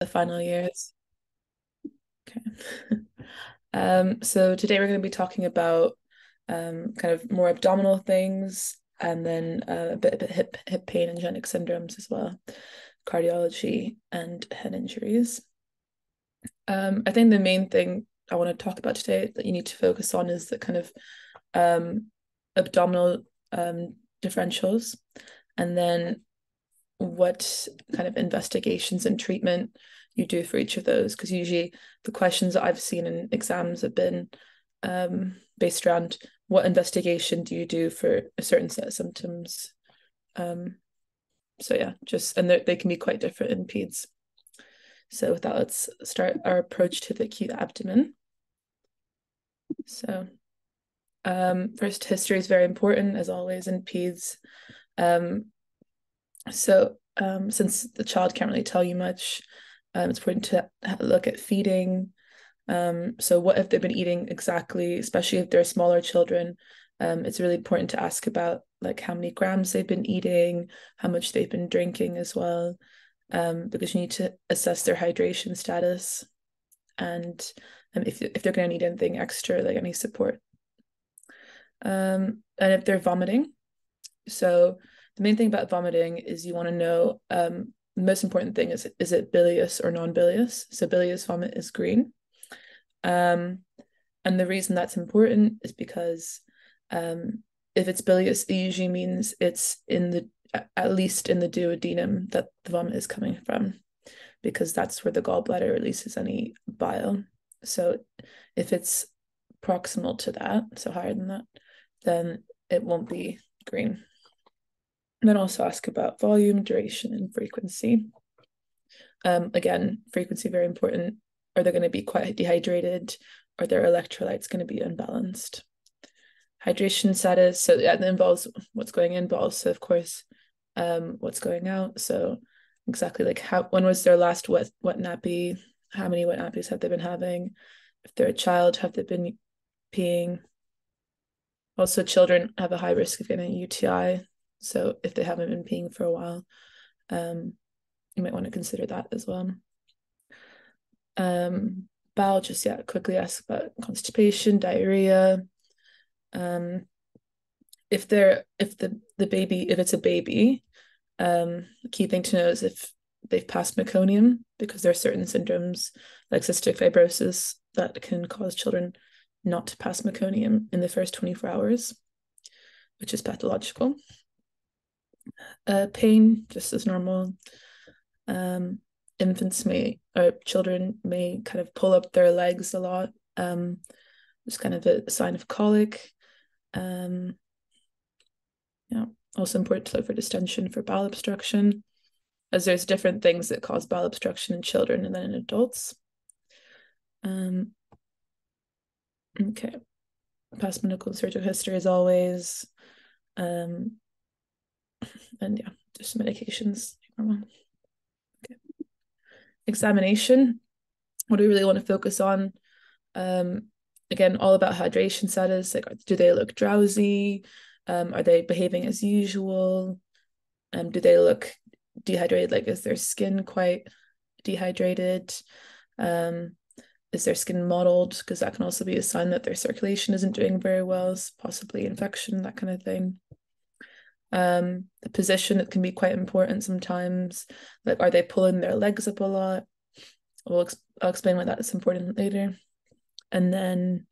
the final years. Okay. um, so today we're going to be talking about um, kind of more abdominal things and then uh, a bit of hip hip pain and genic syndromes as well, cardiology and head injuries. Um, I think the main thing I want to talk about today that you need to focus on is the kind of um, abdominal um, differentials, and then what kind of investigations and treatment you do for each of those. Because usually the questions that I've seen in exams have been um, based around what investigation do you do for a certain set of symptoms. Um, so yeah, just and they can be quite different in peds. So with that, let's start our approach to the acute abdomen. So um, first, history is very important, as always, in PEDS. Um, so um, since the child can't really tell you much, um, it's important to look at feeding. Um, so what have they been eating exactly, especially if they're smaller children? Um, it's really important to ask about like how many grams they've been eating, how much they've been drinking as well, um, because you need to assess their hydration status and um, if, if they're going to need anything extra, like any support. Um, and if they're vomiting. So the main thing about vomiting is you want to know um, the most important thing is is it bilious or non-bilious? So bilious vomit is green. Um, and the reason that's important is because um, if it's bilious, it usually means it's in the at least in the duodenum that the vomit is coming from, because that's where the gallbladder releases any bile. So if it's proximal to that, so higher than that, then it won't be green. And then also ask about volume, duration, and frequency. Um, again, frequency very important. Are they going to be quite dehydrated? Are their electrolytes going to be unbalanced? Hydration status. So yeah, that involves what's going in, but also of course um, what's going out. So exactly like how when was their last wet wet nappy? How many wet nappies have they been having? If they're a child, have they been peeing? Also, children have a high risk of getting UTI. So if they haven't been peeing for a while, um, you might want to consider that as well. Um, bowel, just yeah, quickly ask about constipation, diarrhea. Um, if they're if the the baby if it's a baby, um, key thing to know is if they've passed meconium because there are certain syndromes like cystic fibrosis that can cause children not to pass meconium in the first 24 hours, which is pathological. Uh, pain, just as normal. Um, infants may, or children may kind of pull up their legs a lot. Um, it's kind of a sign of colic. Um, yeah, also important to look for distension for bowel obstruction, as there's different things that cause bowel obstruction in children and then in adults. Um, okay, past medical surgical history as always. Um, and yeah, just medications. Okay. Examination. What do we really want to focus on? Um, again, all about hydration status. Like, do they look drowsy? Um, are they behaving as usual? Um, do they look dehydrated? Like, is their skin quite dehydrated? Um, is their skin mottled? Because that can also be a sign that their circulation isn't doing very well, possibly infection, that kind of thing um the position that can be quite important sometimes. Like are they pulling their legs up a lot? We'll ex- i'll explain why that's important later. And then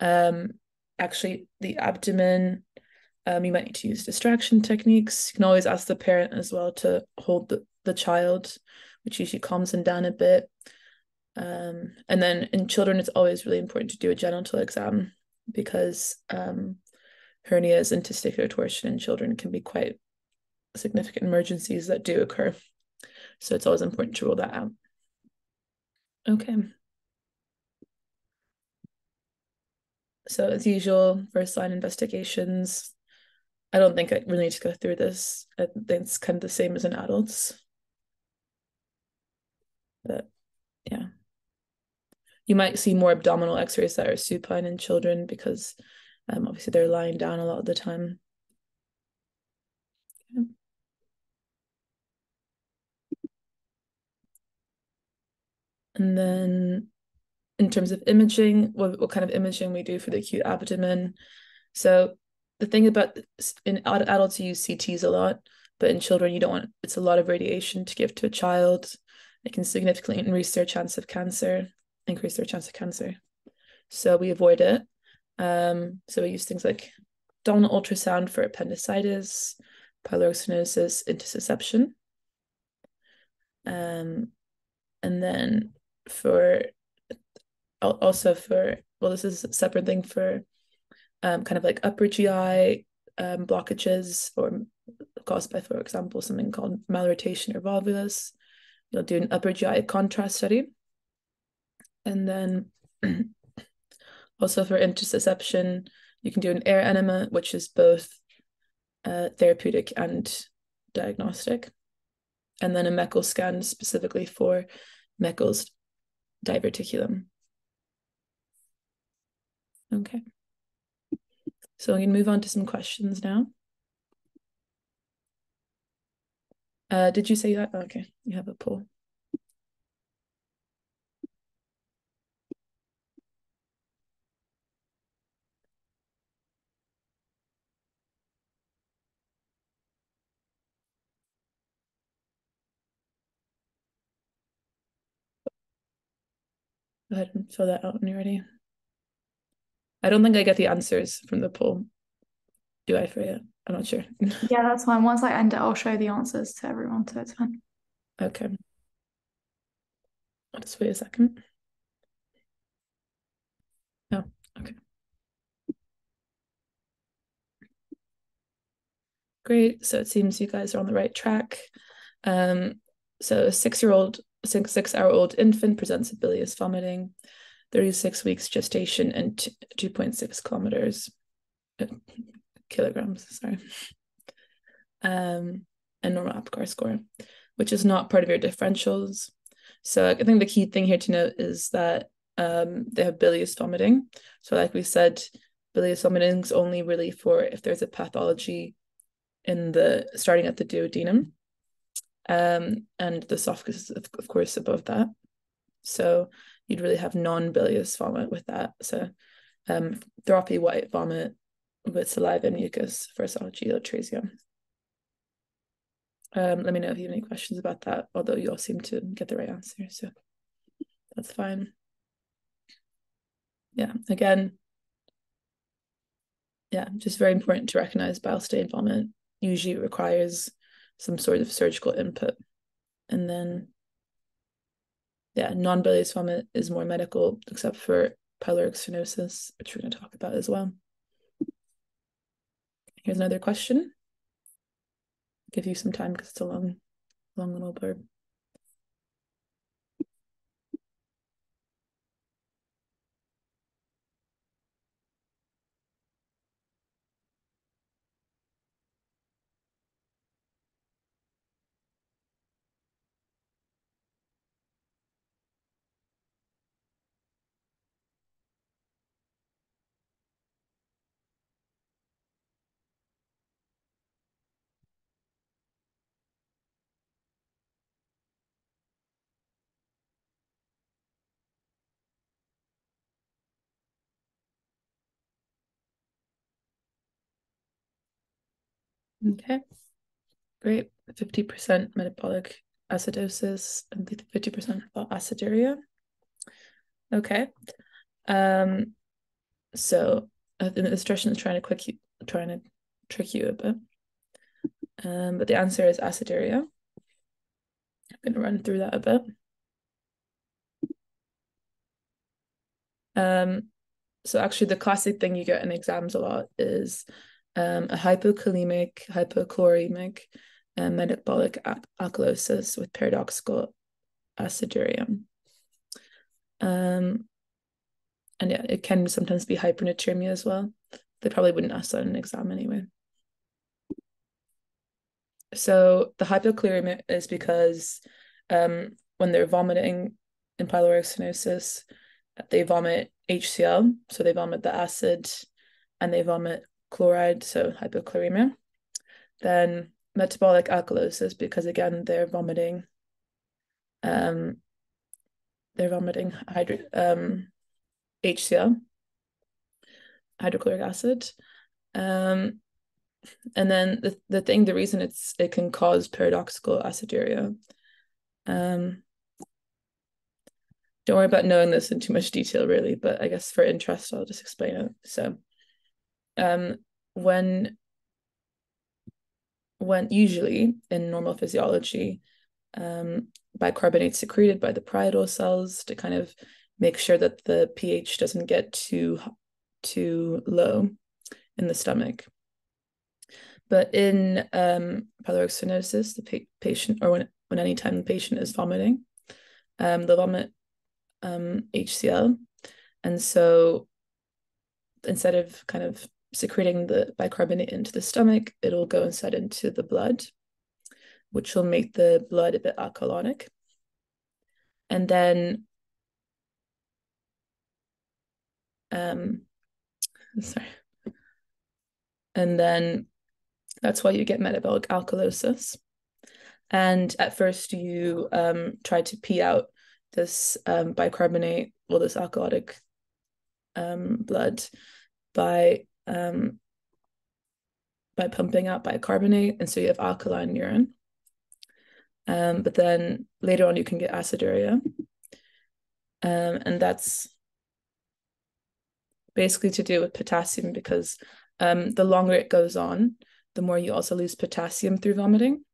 um actually the abdomen um you might need to use distraction techniques. You can always ask the parent as well to hold the, the child which usually calms them down a bit. Um and then in children it's always really important to do a genital exam because um hernias and testicular torsion in children can be quite significant emergencies that do occur. So it's always important to rule that out. Okay. So as usual, first line investigations. I don't think I really need to go through this. I think it's kind of the same as in adults. But yeah. You might see more abdominal x-rays that are supine in children because um, obviously, they're lying down a lot of the time. And then in terms of imaging, what, what kind of imaging we do for the acute abdomen. So the thing about in adults you use CTs a lot, but in children you don't want it's a lot of radiation to give to a child. It can significantly increase their chance of cancer, increase their chance of cancer. So we avoid it. Um, so we use things like abdominal ultrasound for appendicitis, pyloric intussusception. Um, and then for also for well, this is a separate thing for um, kind of like upper GI um, blockages or caused by, for example, something called malrotation or volvulus. You'll do an upper GI contrast study. And then also for intussusception, you can do an air enema, which is both uh, therapeutic and diagnostic. And then a Meckel scan specifically for Meckel's diverticulum. Okay. So I'm going to move on to some questions now. Uh, did you say that? okay, you have a poll. Go ahead and fill that out when you're ready. I don't think I get the answers from the poll. Do I, Freya? I'm not sure. yeah, that's fine. Once I end it, I'll show the answers to everyone, so it's fine. Okay. I'll just wait a second. Oh, okay. Great. So it seems you guys are on the right track. Um, so a six-year-old, six, six-hour-old infant presents with bilious vomiting. 36 weeks gestation and 2.6 kilometers, uh, kilograms, sorry. Um, and normal APGAR score, which is not part of your differentials. So I think the key thing here to note is that um, they have bilious vomiting. So like we said, bilious vomiting is only really for if there's a pathology in the starting at the duodenum. Um, and the esophagus is of, course above that. So you'd really have non-bilious vomit with that. So um, throppy white vomit with saliva and mucus for esophageal. Um, let me know if you have any questions about that, although you all seem to get the right answer, so that's fine. Yeah, again, yeah, just very important to recognize bile stain vomit usually requires some sort of surgical input. And then yeah, non-bilious vomit is more medical, except for pyloric stenosis, which we're going to talk about as well. Here's another question. give you some time because it's a long, long little blurb. Okay, great. 50% metabolic acidosis and 50% aciduria. Okay. Um, so uh, the illustration is trying to quick you, trying to trick you a bit. Um, but the answer is aciduria. I'm going to run through that a bit. Um, so actually the classic thing you get in exams a lot is um, a hypokalemic, hypochloremic, and metabolic alkalosis with paradoxical aciduria. Um, and yeah, it can sometimes be hypernatremia as well. They probably wouldn't ask that in an exam anyway. So the hypochloremia is because um, when they're vomiting in pyloric stenosis, they vomit HCl, so they vomit the acid, and they vomit chloride, so hypochloremia. Then metabolic alkalosis, because again, they're vomiting um, they're vomiting hydro um, HCl, hydrochloric acid. Um, and then the, the thing, the reason it's it can cause paradoxical aciduria. Um, don't worry about knowing this in too much detail, really, but I guess for interest, I'll just explain it. So, um, when when usually in normal physiology, um, bicarbonate secreted by the parietal cells to kind of make sure that the pH doesn't get too too low in the stomach. But in um, pyloric stenosis, the pa- patient, or when, when any time the patient is vomiting, um, they'll vomit um, HCl. And so instead of kind of secreting the bicarbonate into the stomach, it'll go instead into the blood, which will make the blood a bit alkalonic. And then, um, sorry. And then that's why you get metabolic alkalosis. And at first, you um, try to pee out this um, bicarbonate, well, this alkalotic um, blood by um, by pumping out bicarbonate, and so you have alkaline urine. Um, but then later on, you can get aciduria, um, and that's basically to do with potassium because um, the longer it goes on, the more you also lose potassium through vomiting,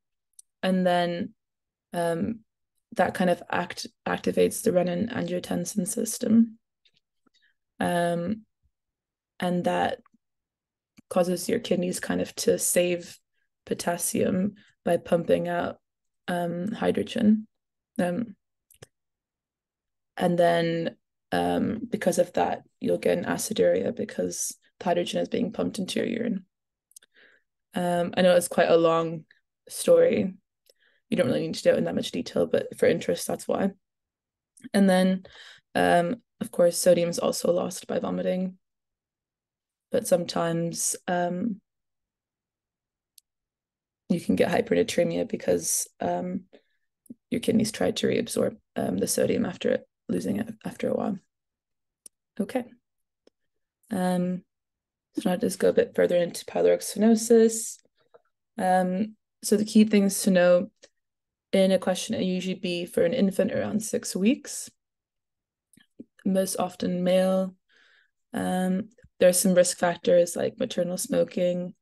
and then um, that kind of act activates the renin angiotensin system, um, and that causes your kidneys kind of to save potassium by pumping out um, hydrogen. Um, and then um, because of that, you'll get an aciduria because the hydrogen is being pumped into your urine. Um, I know it's quite a long story. You don't really need to do it in that much detail, but for interest, that's why. And then, um, of course, sodium is also lost by vomiting but sometimes um, you can get hypernatremia because um, your kidneys try to reabsorb um, the sodium after losing it after a while. Okay. Um, so now just go a bit further into pyloric stenosis. Um, so the key things to know in a question it usually be for an infant around six weeks, most often male. Um, there are some risk factors like maternal smoking,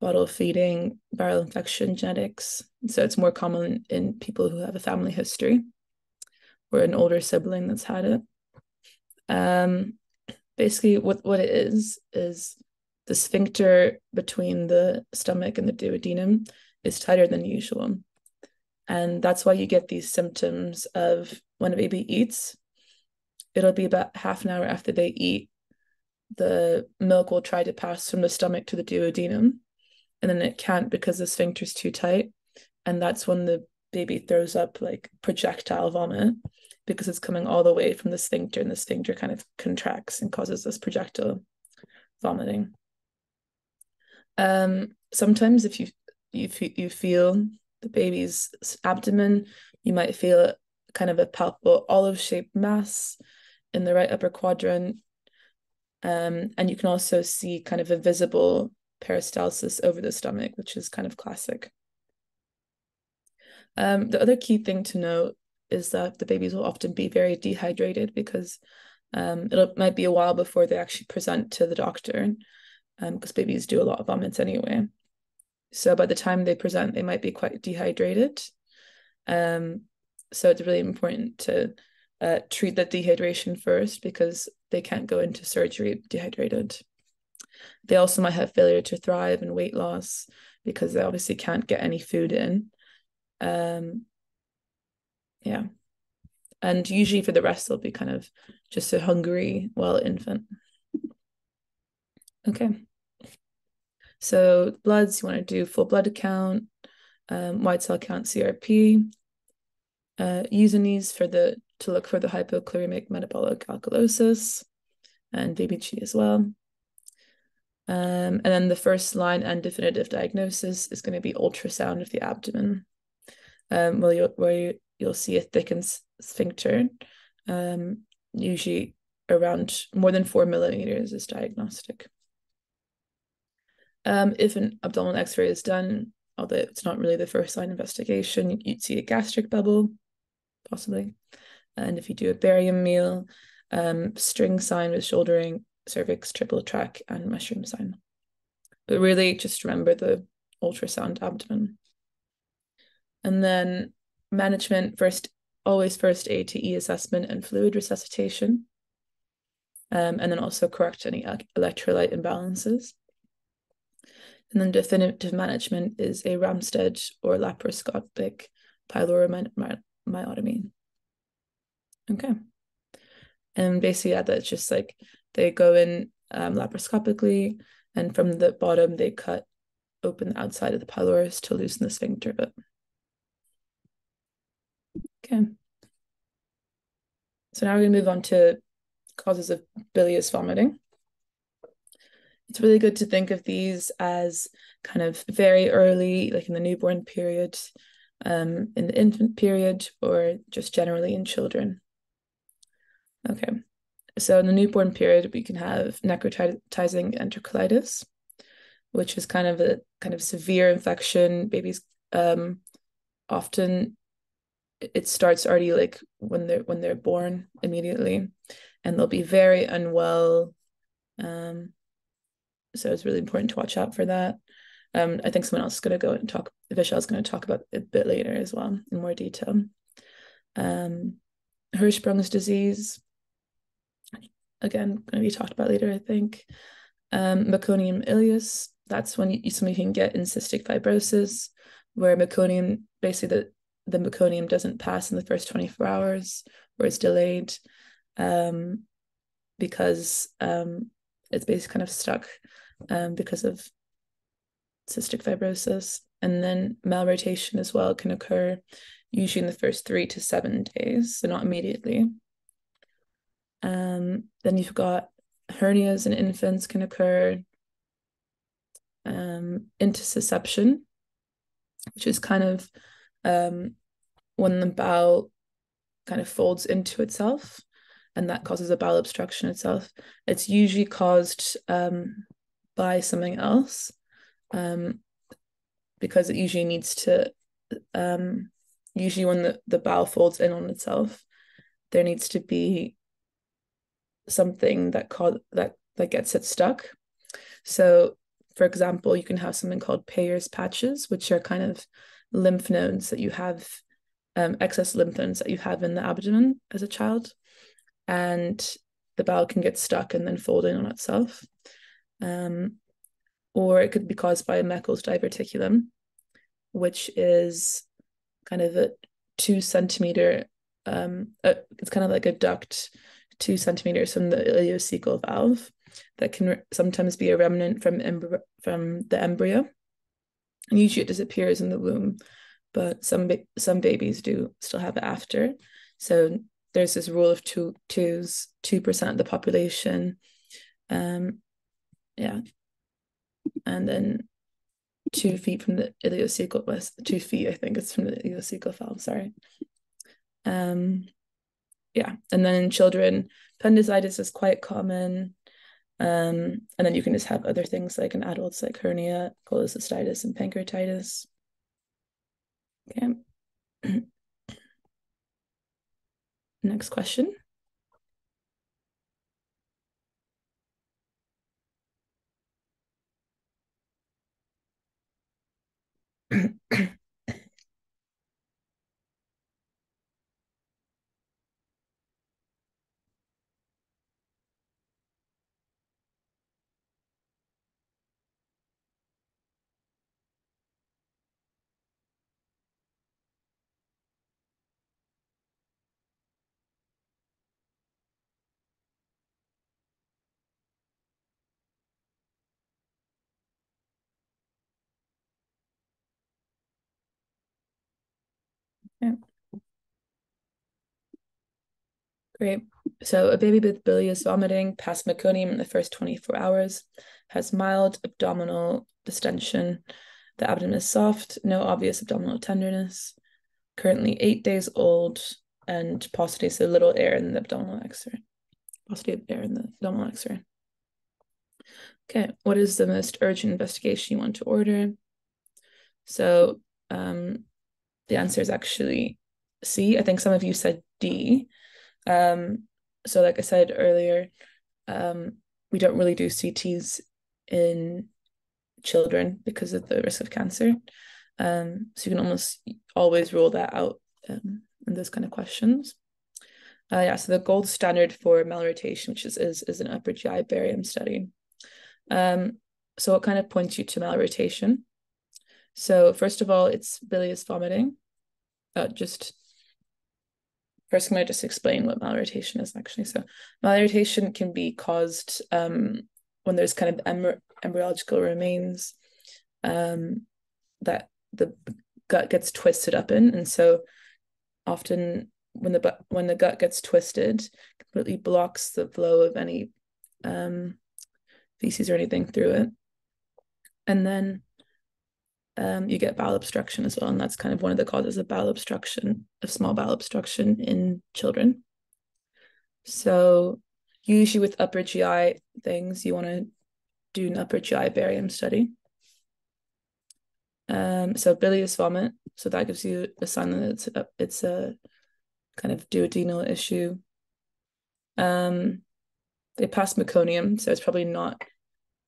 bottle feeding, viral infection, genetics. So it's more common in people who have a family history or an older sibling that's had it. Um, basically, what, what it is is the sphincter between the stomach and the duodenum is tighter than usual. And that's why you get these symptoms of when a baby eats, it'll be about half an hour after they eat the milk will try to pass from the stomach to the duodenum and then it can't because the sphincter is too tight. And that's when the baby throws up like projectile vomit because it's coming all the way from the sphincter and the sphincter kind of contracts and causes this projectile vomiting. Um sometimes if you you, you feel the baby's abdomen you might feel kind of a palpable olive shaped mass in the right upper quadrant um, and you can also see kind of a visible peristalsis over the stomach, which is kind of classic. Um, the other key thing to note is that the babies will often be very dehydrated because um, it might be a while before they actually present to the doctor because um, babies do a lot of vomits anyway. So by the time they present, they might be quite dehydrated. Um, so it's really important to uh, treat the dehydration first because they can't go into surgery dehydrated. They also might have failure to thrive and weight loss because they obviously can't get any food in. Um, yeah. And usually for the rest, they'll be kind of just a hungry, well infant. Okay. So bloods, you want to do full blood count, um, white cell count CRP, uh, using these for the to look for the hypochloremic metabolic alkalosis and VBG as well. Um, and then the first line and definitive diagnosis is going to be ultrasound of the abdomen, um, where, you, where you, you'll see a thickened sphincter Um, usually around more than four millimeters is diagnostic. Um, if an abdominal x-ray is done, although it's not really the first line investigation, you'd see a gastric bubble, possibly. And if you do a barium meal, um, string sign with shouldering, cervix, triple track, and mushroom sign. But really just remember the ultrasound abdomen. And then management first, always first aid to E assessment and fluid resuscitation. Um, and then also correct any electrolyte imbalances. And then definitive management is a Ramstedt or laparoscopic pyloromyotomy. Okay. And basically, yeah, that's just like they go in um, laparoscopically, and from the bottom, they cut open the outside of the pylorus to loosen the sphincter bit. Okay. So now we're going to move on to causes of bilious vomiting it's really good to think of these as kind of very early, like in the newborn period, um, in the infant period, or just generally in children. Okay, so in the newborn period, we can have necrotizing enterocolitis, which is kind of a kind of severe infection. Babies um, often it starts already like when they're when they're born immediately, and they'll be very unwell. Um, so it's really important to watch out for that. Um, I think someone else is going to go and talk. Vishal is going to talk about it a bit later as well in more detail. Um, Hirschsprung's disease, again, going to be talked about later, I think. Um, meconium ileus, that's when you, somebody can get in cystic fibrosis, where meconium, basically the, the meconium doesn't pass in the first 24 hours or it's delayed um, because um, it's basically kind of stuck um, because of cystic fibrosis. And then malrotation as well can occur usually in the first three to seven days, so not immediately. Um, then you've got hernias in infants can occur, um, intussusception, which is kind of um, when the bowel kind of folds into itself and that causes a bowel obstruction itself. It's usually caused um, by something else um, because it usually needs to, um, usually when the, the bowel folds in on itself, there needs to be something that called that that gets it stuck. So, for example, you can have something called Peyer's patches, which are kind of lymph nodes that you have, um, excess lymph nodes that you have in the abdomen as a child and the bowel can get stuck and then fold in on itself. Um, or it could be caused by a Meckel's diverticulum, which is kind of a two centimeter, um, a, it's kind of like a duct two centimeters from the ileocecal valve that can re- sometimes be a remnant from from the embryo. And usually it disappears in the womb, but some ba- some babies do still have it after. So there's this rule of two twos, two percent of the population. Um, yeah, and then two feet from the ileocecal two feet, I think it's from the ileocecal valve. Sorry. Um, yeah, and then in children, appendicitis is quite common. Um, and then you can just have other things like in adults, like hernia, cholecystitis, and pancreatitis. Okay. Next question. Yeah. Great. So a baby with bilious vomiting past meconium in the first 24 hours has mild abdominal distension. The abdomen is soft, no obvious abdominal tenderness. Currently eight days old, and paucity, so little air in the abdominal X-ray. Paucity of air in the abdominal X-ray. Okay, what is the most urgent investigation you want to order? So um, the answer is actually C. I think some of you said D. Um, so like I said earlier, um, we don't really do CTs in children because of the risk of cancer. Um, so you can almost always rule that out um, in those kind of questions. Uh, yeah, so the gold standard for malrotation, which is, is, is an upper GI barium study. Um, so what kind of points you to malrotation? So first of all, it's bilious vomiting. Uh, just first, can to just explain what malrotation is actually. So malrotation can be caused um, when there's kind of embryological remains um, that the gut gets twisted up in, and so often when the when the gut gets twisted, completely blocks the flow of any um, feces or anything through it, and then um, you get bowel obstruction as well, and that's kind of one of the causes of bowel obstruction, of small bowel obstruction in children. So usually with upper GI things, you want to do an upper GI barium study. Um, so bilious vomit, so that gives you a sign that it's a, it's a kind of duodenal issue. Um, they pass meconium, so it's probably not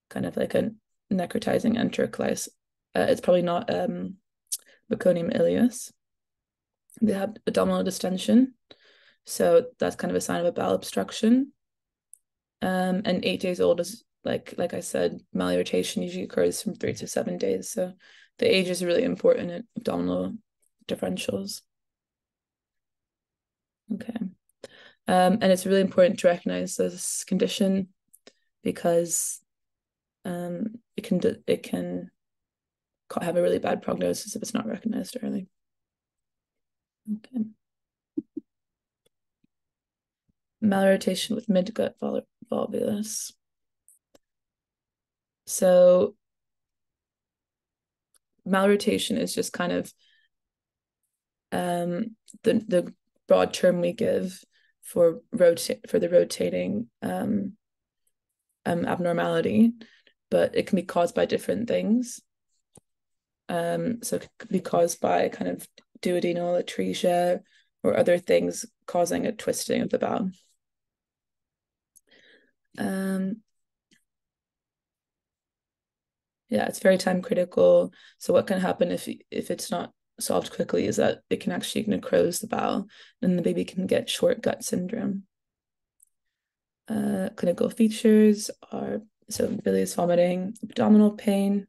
kind of like a necrotizing enterocolitis uh, it's probably not um, meconium ileus. They have abdominal distension. So that's kind of a sign of a bowel obstruction. Um, and eight days old is like like I said, malrotation usually occurs from three to seven days. So the age is really important in abdominal differentials. Okay. Um, and it's really important to recognize this condition because um, it can it can have a really bad prognosis if it's not recognized early. Okay. Malrotation with midgut vol volvulus. So malrotation is just kind of um, the the broad term we give for rotate for the rotating um, um, abnormality, but it can be caused by different things. Um, so it could be caused by kind of duodenal atresia or other things causing a twisting of the bowel. Um, yeah, it's very time critical. So what can happen if if it's not solved quickly is that it can actually necrose the bowel and the baby can get short gut syndrome. Uh, clinical features are so bilious vomiting, abdominal pain,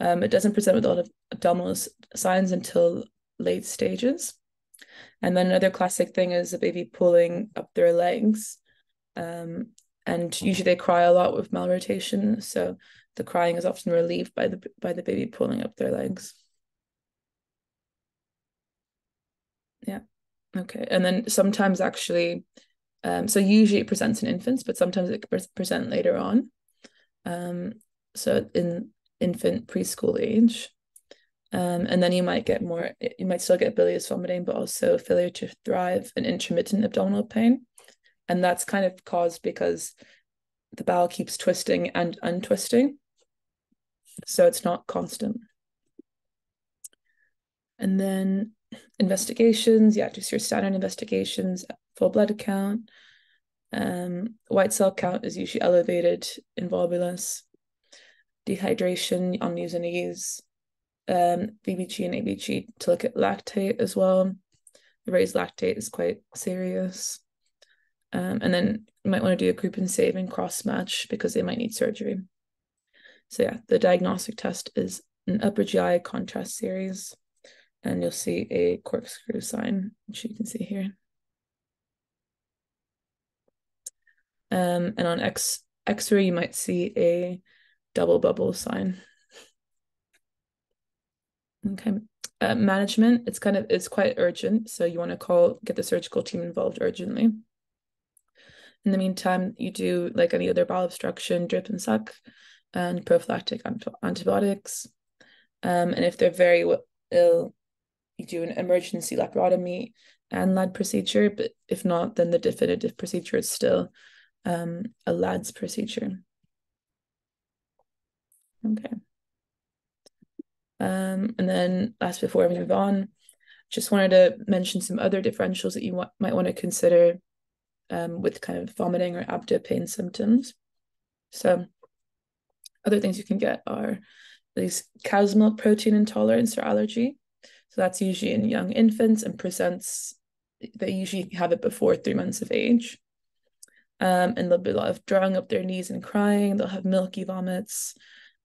um, it doesn't present with a lot of abdominal signs until late stages. And then another classic thing is a baby pulling up their legs. Um, and usually they cry a lot with malrotation. So the crying is often relieved by the by the baby pulling up their legs. Yeah. Okay. And then sometimes actually, um, so usually it presents in infants, but sometimes it can present later on. Um, so in infant preschool age. Um, and then you might get more, you might still get bilious vomiting, but also failure to thrive and intermittent abdominal pain. And that's kind of caused because the bowel keeps twisting and untwisting. So it's not constant. And then investigations, yeah, just your standard investigations, full blood count. Um, white cell count is usually elevated in volvulus dehydration on U's and E's, um, VBG and ABG to look at lactate as well. The raised lactate is quite serious. Um, and then you might want to do a group and save and cross match because they might need surgery. So yeah, the diagnostic test is an upper GI contrast series, and you'll see a corkscrew sign, which you can see here. Um, and on X X-ray, you might see a double bubble sign. Okay. Uh, management, it's kind of, it's quite urgent. So you want to call, get the surgical team involved urgently. In the meantime, you do like any other bowel obstruction, drip and suck, and prophylactic antibiotics. Um, and if they're very ill, you do an emergency laparotomy and Ladd procedure, but if not, then the definitive procedure is still um, a Ladd's procedure. Okay. Um, and then last before we move on, just wanted to mention some other differentials that you might want to consider um, with kind of vomiting or abdo pain symptoms. So other things you can get are these cow's milk protein intolerance or allergy. So that's usually in young infants and presents, they usually have it before three months of age. Um, and there'll be a lot of drawing up their knees and crying. They'll have milky vomits,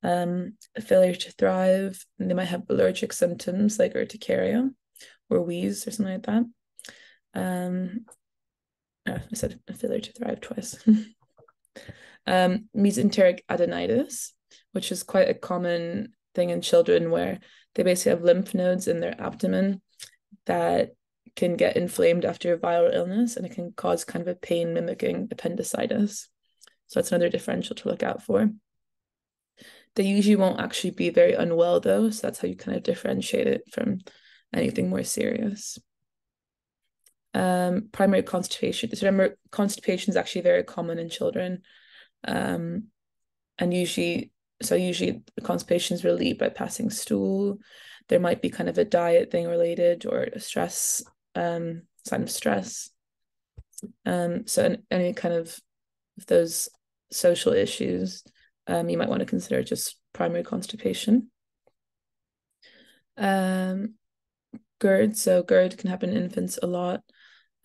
um, failure to thrive, and they might have allergic symptoms like urticaria or wheeze or something like that. Um, oh, I said failure to thrive twice. um, mesenteric adenitis, which is quite a common thing in children where they basically have lymph nodes in their abdomen that can get inflamed after a viral illness and it can cause kind of a pain mimicking appendicitis. So that's another differential to look out for. They usually won't actually be very unwell though, so that's how you kind of differentiate it from anything more serious. Um, primary constipation. So remember, constipation is actually very common in children. Um, and usually, so usually constipation is relieved by passing stool. There might be kind of a diet thing related or a stress, um, sign of stress. Um, so any kind of those social issues, um, you might want to consider just primary constipation. Um, GERD. So GERD can happen in infants a lot.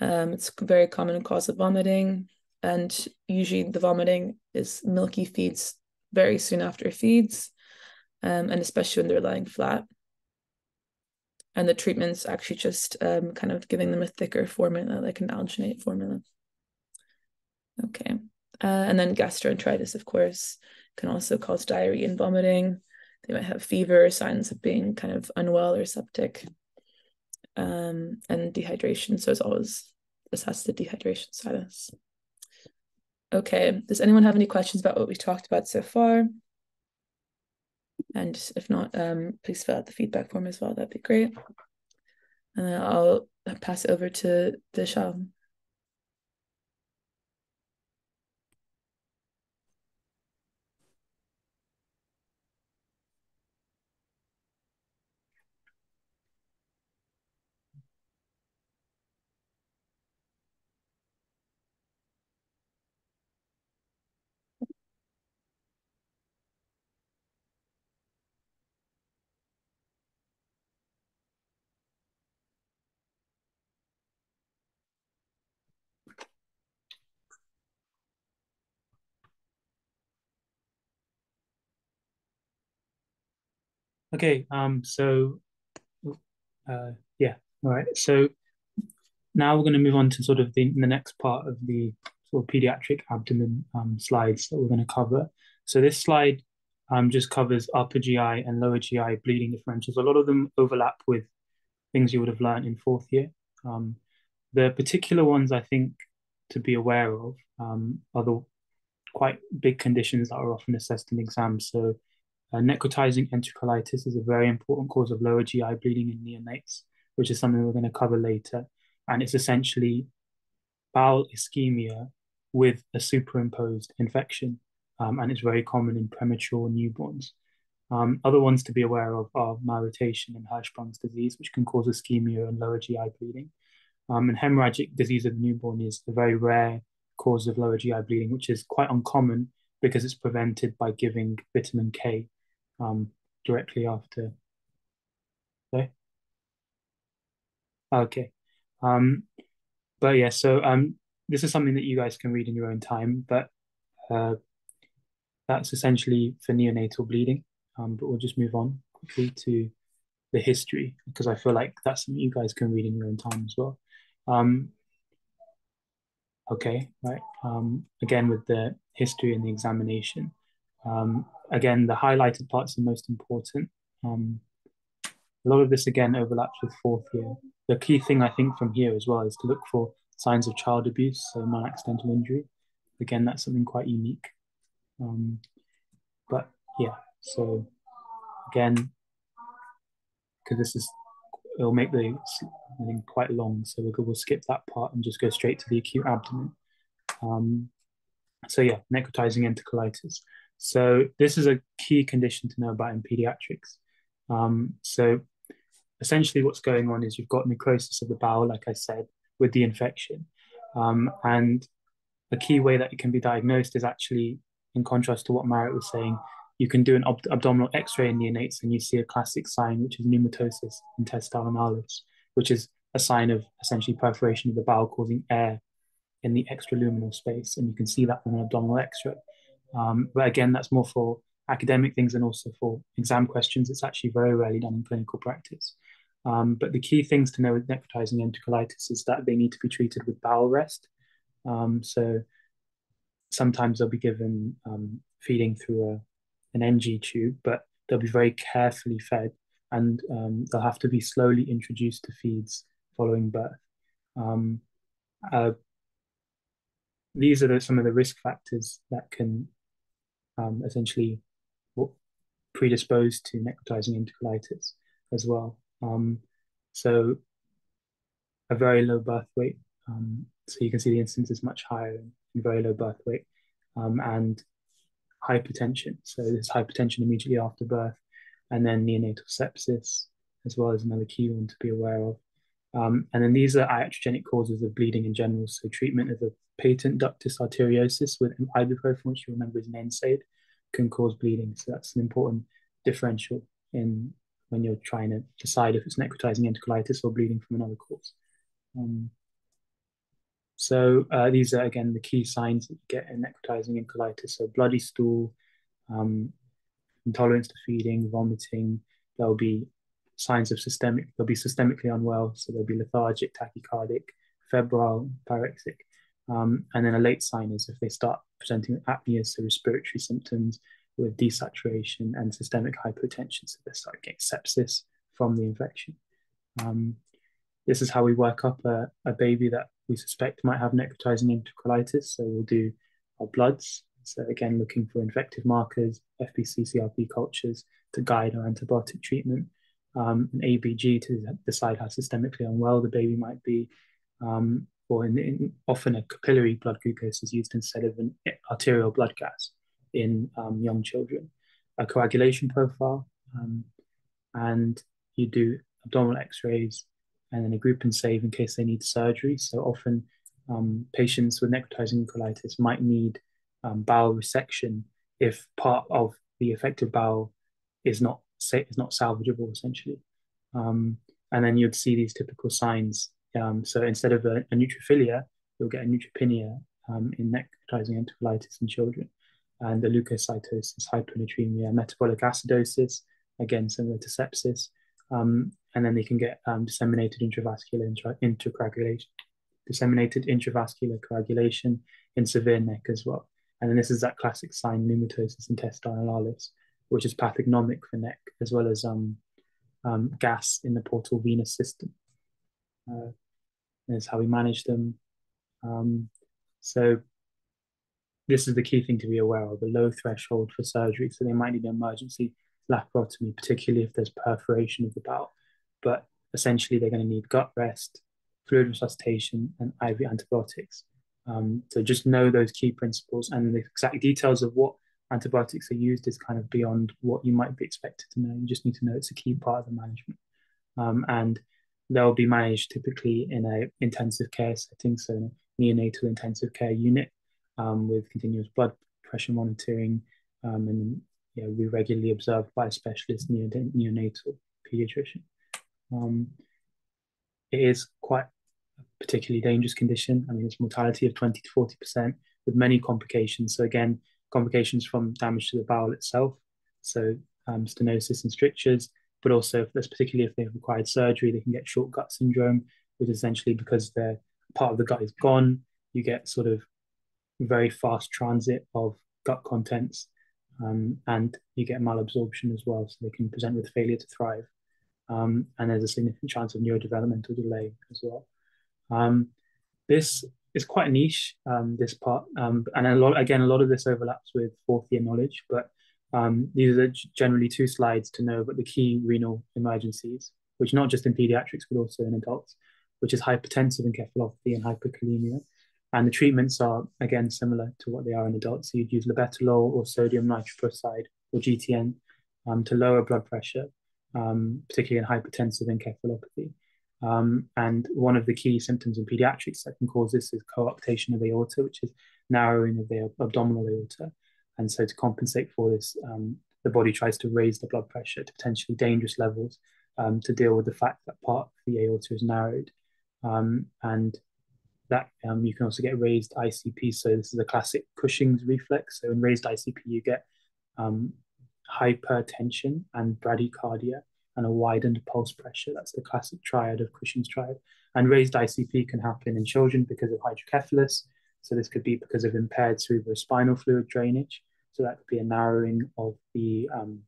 Um, it's a very common cause of vomiting, and usually the vomiting is milky feeds very soon after feeds, um, and especially when they're lying flat. And the treatment's actually just um, kind of giving them a thicker formula, like an alginate formula. Okay. Uh, and then gastroenteritis, of course, can also cause diarrhea and vomiting. They might have fever, signs of being kind of unwell or septic um, and dehydration. So it's always assess the dehydration status. Okay, does anyone have any questions about what we talked about so far? And if not, um, please fill out the feedback form as well. That'd be great. And then I'll pass it over to Vishal. Okay, um, so uh, yeah, all right. So now we're going to move on to sort of the, the next part of the sort of pediatric abdomen um, slides that we're going to cover. So this slide um, just covers upper GI and lower GI bleeding differentials. A lot of them overlap with things you would have learned in fourth year. Um, the particular ones I think to be aware of um, are the quite big conditions that are often assessed in exams. So uh, necrotizing enterocolitis is a very important cause of lower GI bleeding in neonates, which is something we're going to cover later. And it's essentially bowel ischemia with a superimposed infection. Um, and it's very common in premature newborns. Um, other ones to be aware of are malrotation and Hirschsprung's disease, which can cause ischemia and lower GI bleeding. Um, and hemorrhagic disease of the newborn is a very rare cause of lower GI bleeding, which is quite uncommon because it's prevented by giving vitamin K um, directly after. Okay. Okay. Um, but yeah, so um, this is something that you guys can read in your own time, but uh, that's essentially for neonatal bleeding. Um, but we'll just move on quickly to the history because I feel like that's something you guys can read in your own time as well. Um, okay, right. Um, again, with the history and the examination. Um, again, the highlighted parts are most important. Um, a lot of this again overlaps with fourth year. The key thing I think from here as well is to look for signs of child abuse, so non-accidental injury. Again, that's something quite unique. Um, but yeah, so again, because this is it'll make the thing quite long. So we'll, we'll skip that part and just go straight to the acute abdomen. Um, so yeah, necrotizing enterocolitis. So this is a key condition to know about in pediatrics. Um, so essentially what's going on is you've got necrosis of the bowel, like I said, with the infection. Um, and a key way that it can be diagnosed is actually, in contrast to what Marit was saying, you can do an ab- abdominal x-ray in neonates and you see a classic sign, which is pneumatosis intestinalis, which is a sign of essentially perforation of the bowel causing air in the extraluminal space. And you can see that on an abdominal x-ray. Um, but again, that's more for academic things and also for exam questions. It's actually very rarely done in clinical practice. Um, but the key things to know with necrotizing enterocolitis is that they need to be treated with bowel rest. Um, so sometimes they'll be given um, feeding through a, an NG tube, but they'll be very carefully fed and um, they'll have to be slowly introduced to feeds following birth. Um, uh, these are the, some of the risk factors that can um, essentially predisposed to necrotizing enterocolitis as well. Um, so a very low birth weight. Um, so you can see the incidence is much higher in, in very low birth weight um, and hypertension. So there's hypertension immediately after birth and then neonatal sepsis as well as another key one to be aware of. Um, and then these are iatrogenic causes of bleeding in general. So treatment of a patent ductus arteriosus with ibuprofen, which you remember is an NSAID, can cause bleeding. So that's an important differential in when you're trying to decide if it's necrotizing enterocolitis or bleeding from another cause. Um, so uh, these are again the key signs that you get in necrotizing enterocolitis. So bloody stool, um, intolerance to feeding, vomiting. There'll be signs of systemic. They'll be systemically unwell, so they'll be lethargic, tachycardic, febrile, pyrexic. Um, and then a late sign is if they start presenting apnea, so respiratory symptoms with desaturation and systemic hypotension, so they start getting sepsis from the infection. Um, this is how we work up a, a, baby that we suspect might have necrotizing enterocolitis. So we'll do our bloods. So again, looking for infective markers, FBC, CRP cultures to guide our antibiotic treatment, um, an ABG to decide how systemically unwell the baby might be, um, or in, in, often a capillary blood glucose is used instead of an arterial blood gas in um, young children. A coagulation profile, um, and you do abdominal X-rays, and then a group and save in case they need surgery. So often, um, patients with necrotizing colitis might need um, bowel resection if part of the affected bowel is not is not salvageable, essentially. Um, and then you'd see these typical signs um, so instead of a, a, neutrophilia, you'll get a neutropenia um, in necrotizing enterocolitis in children. And the leukocytosis, hyponatremia, metabolic acidosis, again, similar to sepsis. Um, and then they can get um, disseminated intravascular intra- disseminated intravascular coagulation in severe NEC as well. And then this is that classic sign, pneumatosis intestinalis, which is pathognomic for NEC, as well as um, um, gas in the portal venous system. Uh, is how we manage them. Um, so this is the key thing to be aware of, a low threshold for surgery. So they might need an emergency laparotomy, particularly if there's perforation of the bowel. But essentially they're going to need gut rest, fluid resuscitation, and IV antibiotics. Um, so just know those key principles and the exact details of what antibiotics are used is kind of beyond what you might be expected to know. You just need to know it's a key part of the management. Um, and they'll be managed typically in a intensive care setting, so neonatal intensive care unit um, with continuous blood pressure monitoring, um, and you know, we regularly observed by a specialist neonatal pediatrician. Um, it is quite a particularly dangerous condition. I mean, it's mortality of 20 to 40% with many complications. So again, complications from damage to the bowel itself, so um, stenosis and strictures, but also if there's particularly if they've required surgery, they can get short gut syndrome, which is essentially because part of the gut is gone, you get sort of very fast transit of gut contents, um, and you get malabsorption as well, so they can present with failure to thrive. Um, and there's a significant chance of neurodevelopmental delay as well. Um, this is quite a niche, um, this part, um, and a lot again, a lot of this overlaps with fourth year knowledge, but um, these are generally two slides to know about the key renal emergencies which not just in pediatrics but also in adults, which is hypertensive encephalopathy and hyperkalemia. And the treatments are again similar to what they are in adults. So you'd use labetalol or sodium nitroprusside or GTN um, to lower blood pressure, um, particularly in hypertensive encephalopathy. Um, and one of the key symptoms in pediatrics that can cause this is coarctation of the aorta, which is narrowing of the abdominal aorta. And so to compensate for this, um, the body tries to raise the blood pressure to potentially dangerous levels um, to deal with the fact that part of the aorta is narrowed. Um, and that um, you can also get raised ICP. So this is a classic Cushing's reflex. So in raised ICP, you get um, hypertension and bradycardia and a widened pulse pressure. That's the classic triad of Cushing's triad. And raised ICP can happen in children because of hydrocephalus. So this could be because of impaired cerebrospinal fluid drainage. So that could be a narrowing of the um,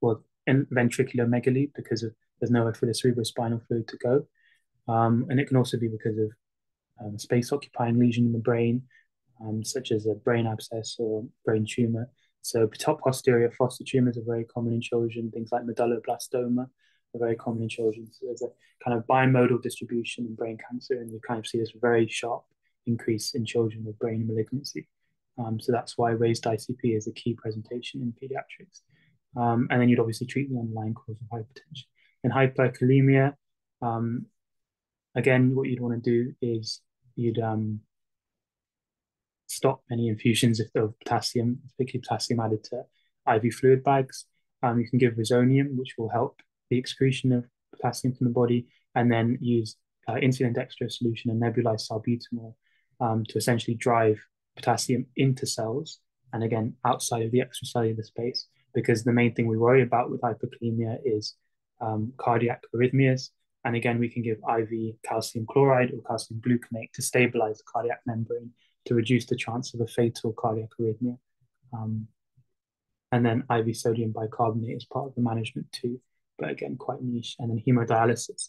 well ventriculomegaly because of there's nowhere for the cerebrospinal fluid to go. Um, and it can also be because of um, space occupying lesion in the brain, um, such as a brain abscess or brain tumor. So top posterior fossa tumors are very common in children. Things like medulloblastoma are very common in children. So there's a kind of bimodal distribution in brain cancer, and you kind of see this very sharp increase in children with brain malignancy. Um, so that's why raised ICP is a key presentation in pediatrics. Um, and then you'd obviously treat the underlying cause of hypertension. In hyperkalemia, um, again, what you'd want to do is you'd um, stop any infusions of potassium, particularly potassium added to IV fluid bags. Um, you can give resonium, which will help the excretion of potassium from the body, and then use uh, insulin dextrose solution and nebulized salbutamol um, to essentially drive potassium into cells and again outside of the extracellular space. Because the main thing we worry about with hyperkalemia is um, cardiac arrhythmias. And again, we can give IV calcium chloride or calcium gluconate to stabilize the cardiac membrane to reduce the chance of a fatal cardiac arrhythmia. Um, and then IV sodium bicarbonate is part of the management too, but again, quite niche. And then hemodialysis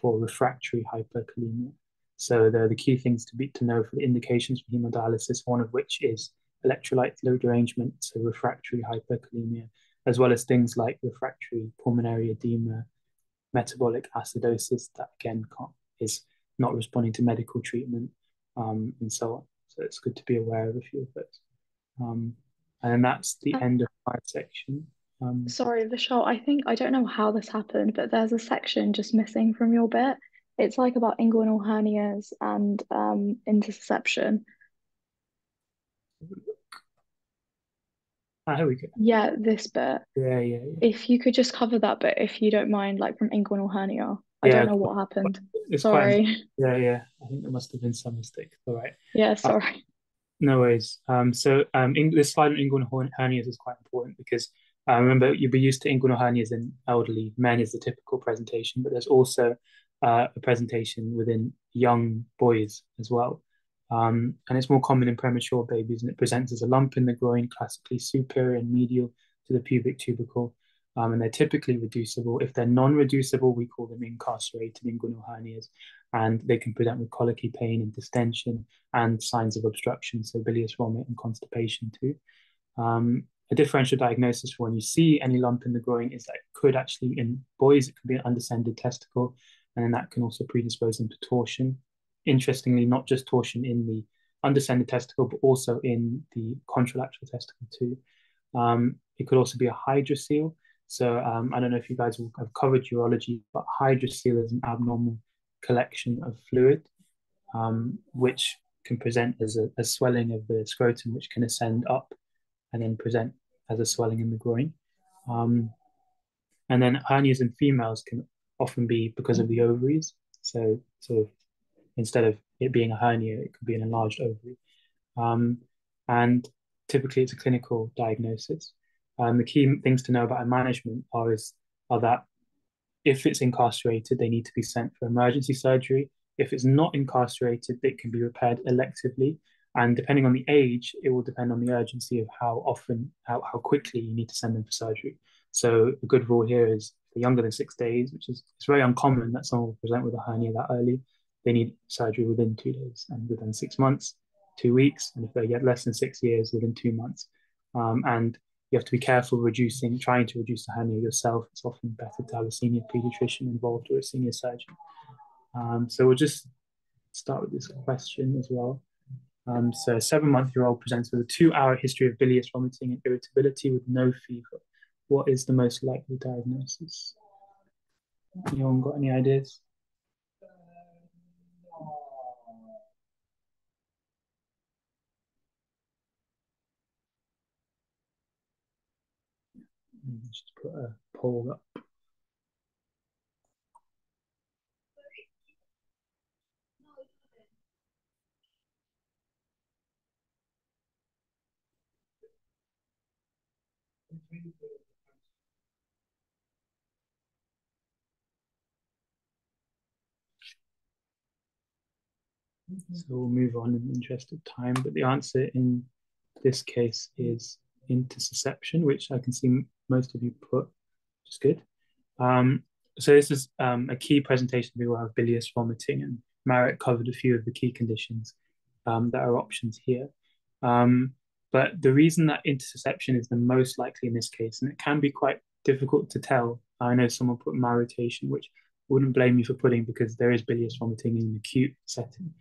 for refractory hyperkalemia. So they're the key things to be to know for the indications for hemodialysis, one of which is electrolyte load derangement, so refractory hyperkalemia, as well as things like refractory pulmonary edema, metabolic acidosis that again is not responding to medical treatment, um, and so on. So it's good to be aware of a few of those. Um, and that's the uh, end of my section. Um, sorry, Vishal, I think I don't know how this happened, but there's a section just missing from your bit. It's like about inguinal hernias and um, intussusception. Ah, here we go. Yeah, this bit. Yeah, yeah, yeah. If you could just cover that bit, if you don't mind, like from inguinal hernia. I yeah, don't know what happened. Sorry. Quite, yeah, yeah. I think there must have been some mistake. All right. Yeah, uh, sorry. Uh, no worries. Um, so um, in, this slide on inguinal hernias is quite important because uh, remember you'll be used to inguinal hernias in elderly men is the typical presentation, but there's also uh, a presentation within young boys as well. Um, and it's more common in premature babies, and it presents as a lump in the groin, classically superior and medial to the pubic tubercle um, and they're typically reducible. If they're non-reducible, we call them incarcerated inguinal hernias, and they can present with colicky pain and distension and signs of obstruction, so bilious vomit and constipation too. Um, a differential diagnosis for when you see any lump in the groin is that it could actually, in boys, it could be an undescended testicle, and then that can also predispose them to torsion. Interestingly, not just torsion in the undescended testicle, but also in the contralateral testicle too. Um, it could also be a hydrocele, so um, I don't know if you guys have covered urology, but hydrocele is an abnormal collection of fluid, um, which can present as a, a, swelling of the scrotum, which can ascend up and then present as a swelling in the groin. Um, and then hernias in females can often be because of the ovaries. So sort of instead of it being a hernia, it could be an enlarged ovary. Um, and typically it's a clinical diagnosis. Um, the key things to know about a management are is are that if it's incarcerated, they need to be sent for emergency surgery. If it's not incarcerated, it can be repaired electively. And depending on the age, it will depend on the urgency of how often, how, how quickly you need to send them for surgery. So a good rule here is for younger than six days, which is it's very uncommon that someone will present with a hernia that early. They need surgery within two days, and within six months, two weeks, and if they get less than six years, within two months. Um, and you have to be careful reducing, trying to reduce the hernia yourself. It's often better to have a senior pediatrician involved or a senior surgeon. Um, so we'll just start with this question as well. Um, so a seven-month-year-old presents with a two-hour history of bilious vomiting and irritability with no fever. What is the most likely diagnosis? Anyone got any ideas? Just put a poll up. So we'll move on in the interest of time. But the answer in this case is intussusception, which I can see most of you put, which is good. Um, so this is um, a key presentation we will have bilious vomiting, and Marit covered a few of the key conditions um, that are options here. Um, but the reason that intussusception is the most likely in this case, and it can be quite difficult to tell. I know someone put malrotation, which wouldn't blame you for putting because there is bilious vomiting in an acute setting.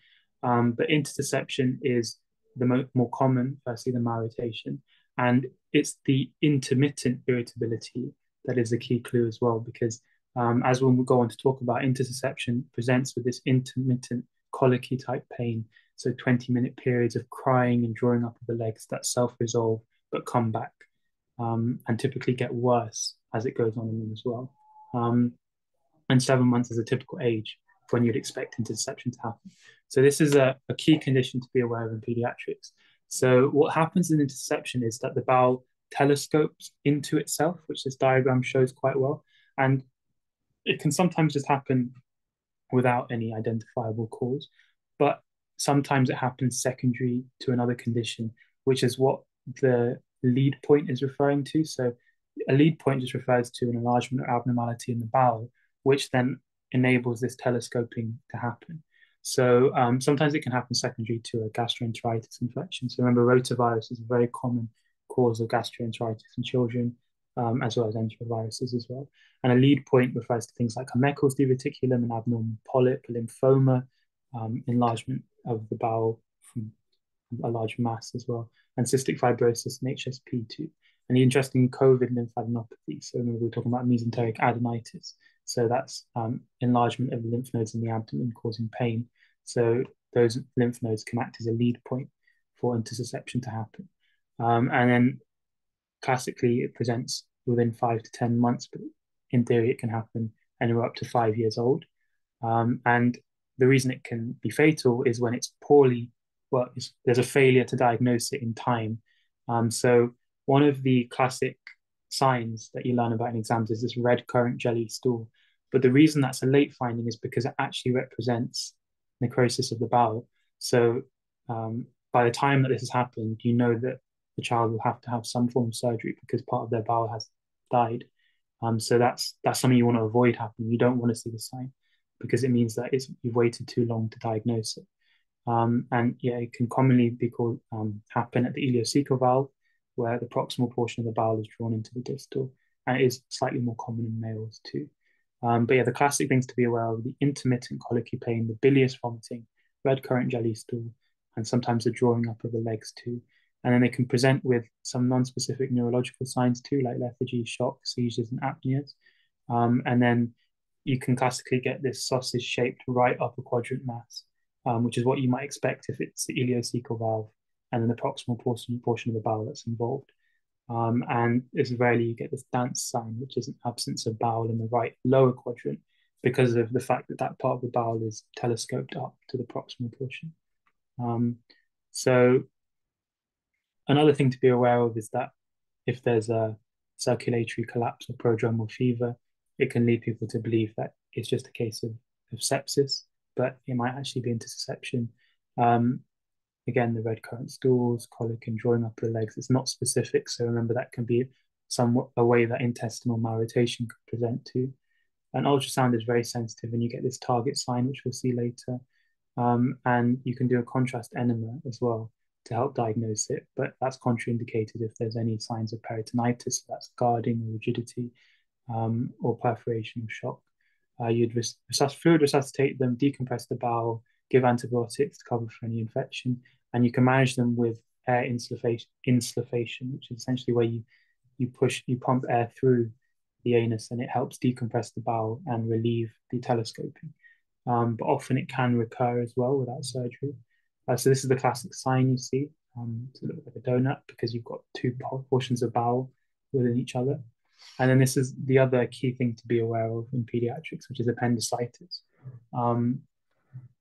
Um, but intussusception is the mo more common, firstly, the malrotation. And it's the intermittent irritability that is the key clue as well, because um, as we'll go on to talk about, intussusception presents with this intermittent colicky type pain. So 20 minute periods of crying and drawing up of the legs that self resolve but come back um, and typically get worse as it goes on in them as well. Um, and seven months is a typical age when you'd expect intussusception to happen. So this is a, a key condition to be aware of in pediatrics. So what happens in intussusception is that the bowel telescopes into itself, which this diagram shows quite well. And it can sometimes just happen without any identifiable cause, but sometimes it happens secondary to another condition, which is what the lead point is referring to. So a lead point just refers to an enlargement or abnormality in the bowel, which then enables this telescoping to happen. So um, sometimes it can happen secondary to a gastroenteritis infection. So remember, rotavirus is a very common cause of gastroenteritis in children, um, as well as enteroviruses as well. And a lead point refers to things like a Meckel's diverticulum, an abnormal polyp, lymphoma, um, enlargement of the bowel from a large mass as well, and cystic fibrosis and HSP2. And the interesting COVID lymphadenopathy. So remember, we are talking about mesenteric adenitis. So that's um, enlargement of the lymph nodes in the abdomen causing pain. So those lymph nodes can act as a lead point for intussusception to happen. Um, and then classically, it presents within five to 10 months, but in theory, it can happen anywhere up to five years old. Um, and the reason it can be fatal is when it's poorly, well, it's, there's a failure to diagnose it in time. Um, so one of the classic signs that you learn about in exams is this red currant jelly stool. But the reason that's a late finding is because it actually represents necrosis of the bowel. So um, by the time that this has happened, you know that the child will have to have some form of surgery because part of their bowel has died. Um, so that's that's something you want to avoid happening. You don't want to see the sign because it means that it's you've waited too long to diagnose it. Um, and yeah, it can commonly be called um, happen at the ileocecal valve, where the proximal portion of the bowel is drawn into the distal, and it is slightly more common in males too. Um, but yeah, the classic things to be aware of the intermittent colicky pain, the bilious vomiting, red currant jelly stool, and sometimes the drawing up of the legs too. And then they can present with some non-specific neurological signs too, like lethargy, shock, seizures, and apneas. Um, and then you can classically get this sausage-shaped right upper quadrant mass, um, which is what you might expect if it's the ileocecal valve and then the proximal portion, portion of the bowel that's involved. Um, and it's rarely you get this Dance sign, which is an absence of bowel in the right lower quadrant because of the fact that that part of the bowel is telescoped up to the proximal portion. Um, so another thing to be aware of is that if there's a circulatory collapse or prodromal fever, it can lead people to believe that it's just a case of, of sepsis, but it might actually be intussusception. Um, Again, the red currant stools, colic and drawing up the legs. It's not specific, so remember that can be somewhat a way that intestinal malrotation could present to. And ultrasound is very sensitive, and you get this target sign, which we'll see later. Um, and you can do a contrast enema as well, to help diagnose it, but that's contraindicated if there's any signs of peritonitis, that's guarding or rigidity, um, or perforation or shock. Uh, you'd res- fluid resuscitate them, decompress the bowel, give antibiotics to cover for any infection, and you can manage them with air insufflation, which is essentially where you you push you pump air through the anus and it helps decompress the bowel and relieve the telescoping. Um, but often it can recur as well without surgery. Uh, so this is the classic sign you see. Um, to look like a donut because you've got two portions of bowel within each other. And then this is the other key thing to be aware of in pediatrics, which is appendicitis. Um,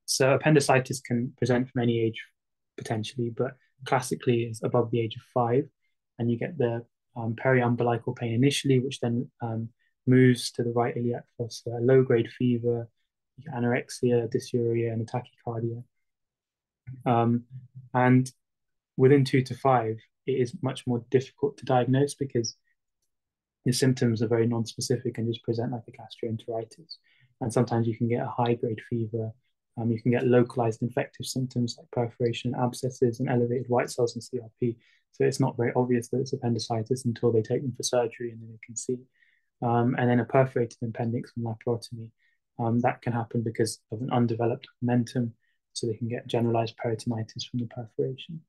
so appendicitis can present from any age potentially, but classically is above the age of five, and you get the um, periumbilical pain initially, which then um, moves to the right iliac fossa, low grade fever, anorexia, dysuria, and tachycardia. Um, and within two to five, it is much more difficult to diagnose because the symptoms are very non-specific and just present like a gastroenteritis. And sometimes you can get a high grade fever, um, you can get localized infective symptoms like perforation, abscesses, and elevated white cells and CRP. So it's not very obvious that it's appendicitis until they take them for surgery and then they can see. Um, and then a perforated appendix from laparotomy. Um, that can happen because of an undeveloped omentum, so they can get generalized peritonitis from the perforation.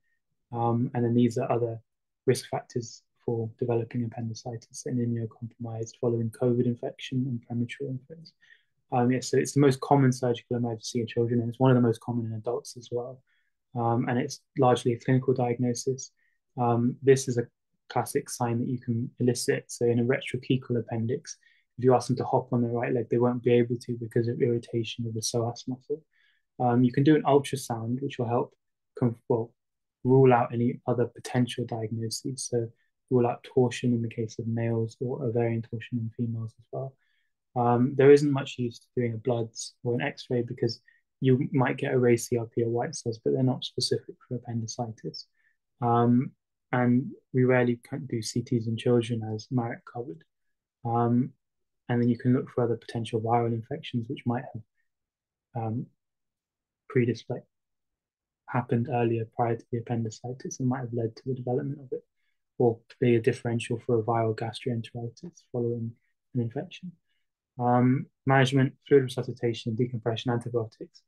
Um, and then these are other risk factors for developing appendicitis and immunocompromised following COVID infection and premature infants. Um, yeah, so it's the most common surgical emergency in children, and it's one of the most common in adults as well. Um, and it's largely a clinical diagnosis. Um, this is a classic sign that you can elicit. So in a retrocecal appendix, if you ask them to hop on their right leg, they won't be able to because of irritation of the psoas muscle. Um, you can do an ultrasound, which will help well, rule out any other potential diagnoses. So rule out torsion in the case of males or ovarian torsion in females as well. Um, there isn't much use to doing a bloods or an X-ray because you might get a raised CRP or white cells, but they're not specific for appendicitis. Um, and we rarely can do CTs in children, as Marit covered. Um, and then you can look for other potential viral infections which might have um, predisposed happened earlier prior to the appendicitis and might have led to the development of it, or be a differential for a viral gastroenteritis following an infection um, management, fluid resuscitation, decompression, antibiotics.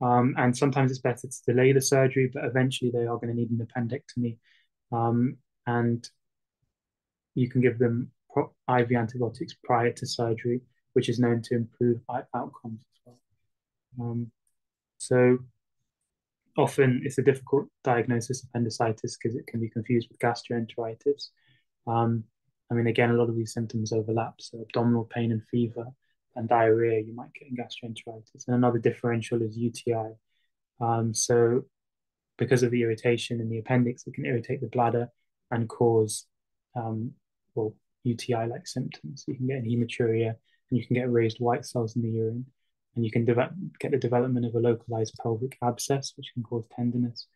Um, and sometimes it's better to delay the surgery, but eventually they are going to need an appendectomy. Um, and you can give them IV antibiotics prior to surgery, which is known to improve outcomes as well. Um, so often it's a difficult diagnosis appendicitis because it can be confused with gastroenteritis. Um, I mean, again, a lot of these symptoms overlap. So abdominal pain and fever and diarrhea, you might get in gastroenteritis. And another differential is UTI. Um, so because of the irritation in the appendix, it can irritate the bladder and cause um, well UTI-like symptoms. You can get hematuria and you can get raised white cells in the urine. And you can get the development of a localized pelvic abscess, which can cause tenderness.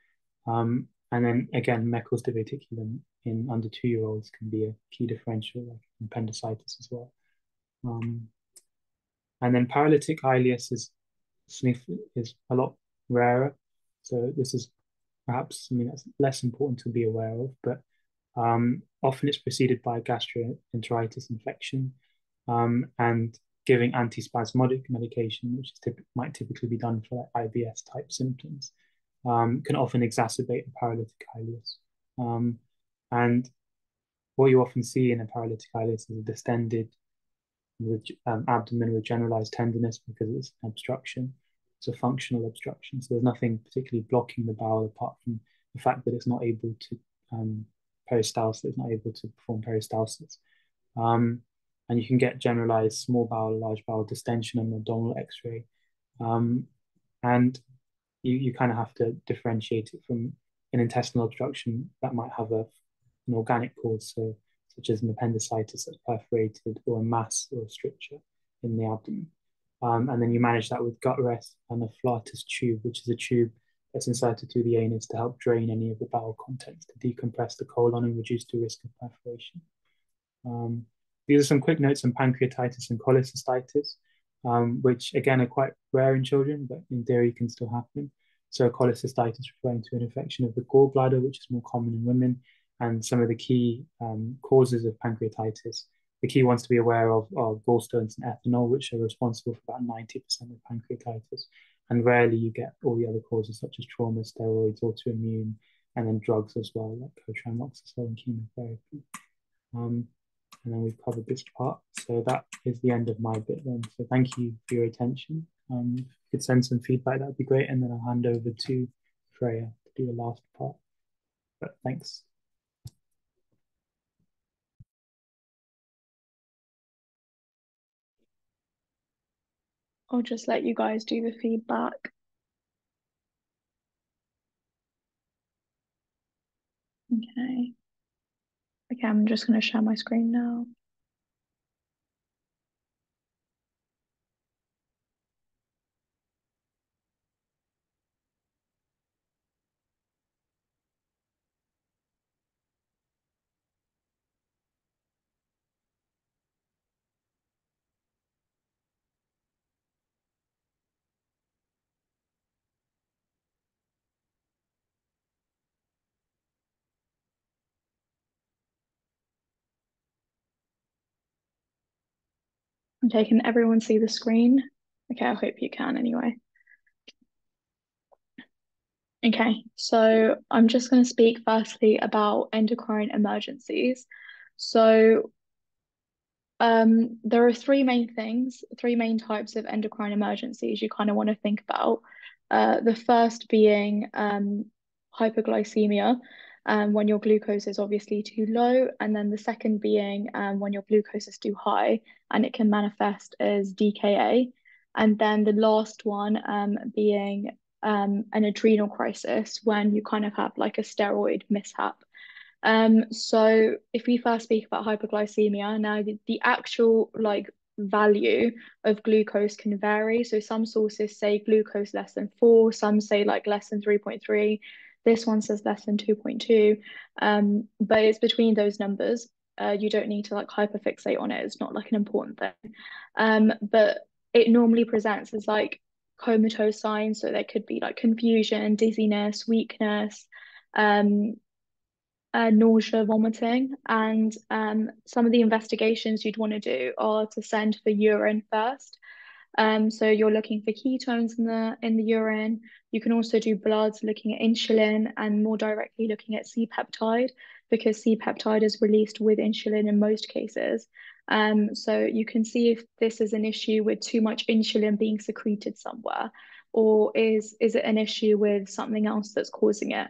Um, and then again, Meckel's diverticulum in under two year olds can be a key differential, like appendicitis as well. Um, and then paralytic ileus is is a lot rarer. So this is perhaps something that's less important to be aware of, but um, often it's preceded by gastroenteritis infection um, and giving antispasmodic medication, which typ might typically be done for like IBS type symptoms, um, can often exacerbate a paralytic ileus. Um, and what you often see in a paralytic ileus is a distended um, abdomen with generalized tenderness because it's an obstruction. It's a functional obstruction. So there's nothing particularly blocking the bowel apart from the fact that it's not able to um, peristalsis, it's not able to perform peristalsis. Um, and you can get generalized small bowel, large bowel distension on the abdominal x-ray. Um, and you, you kind of have to differentiate it from an intestinal obstruction that might have a an organic cause, so such as an appendicitis that's perforated or a mass or a stricture in the abdomen. Um, and then you manage that with gut rest and a flatus tube, which is a tube that's inserted through the anus to help drain any of the bowel contents to decompress the colon and reduce the risk of perforation. Um, these are some quick notes on pancreatitis and cholecystitis, um, which again are quite rare in children, but in theory can still happen. So cholecystitis referring to an infection of the gallbladder, which is more common in women, and some of the key um, causes of pancreatitis. The key ones to be aware of are gallstones and ethanol, which are responsible for about 90% of pancreatitis. And rarely you get all the other causes such as trauma, steroids, autoimmune, and then drugs as well, like cotrimoxazole and chemotherapy. Um, and then we've covered this part. So that is the end of my bit then. So thank you for your attention. Um, if you could send some feedback, that'd be great. And then I'll hand over to Freya to do the last part. But thanks. I'll just let you guys do the feedback. Okay. Okay, I'm just going to share my screen now. Okay, can everyone see the screen? Okay, I hope you can anyway. Okay, so I'm just going to speak firstly about endocrine emergencies. So um, there are three main things, three main types of endocrine emergencies you kind of want to think about. Uh, the first being um, hypoglycemia, um, when your glucose is obviously too low, and then the second being um, when your glucose is too high, and it can manifest as DKA. And then the last one um, being um, an adrenal crisis when you kind of have like a steroid mishap. Um, so if we first speak about hypoglycemia, now the, the actual like value of glucose can vary. So some sources say glucose less than four, some say like less than 3.3, this one says less than 2.2, um, but it's between those numbers. Uh, you don't need to like hyperfixate on it. It's not like an important thing. Um, but it normally presents as like comatose signs. So there could be like confusion, dizziness, weakness, um, uh, nausea, vomiting. And um, some of the investigations you'd want to do are to send for urine first. Um, so you're looking for ketones in the in the urine. You can also do bloods looking at insulin and more directly looking at C-peptide because C-peptide is released with insulin in most cases. Um, so you can see if this is an issue with too much insulin being secreted somewhere, or is is it an issue with something else that's causing it?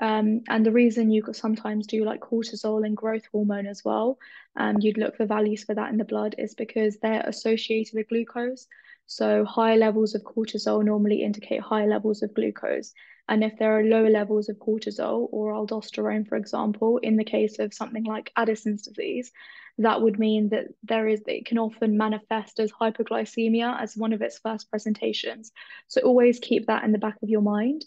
Um, and the reason you sometimes do like cortisol and growth hormone as well, um, you'd look for values for that in the blood, is because they're associated with glucose. So high levels of cortisol normally indicate high levels of glucose. And if there are lower levels of cortisol or aldosterone, for example, in the case of something like Addison's disease, that would mean that there is it can often manifest as hypoglycemia as one of its first presentations. So always keep that in the back of your mind.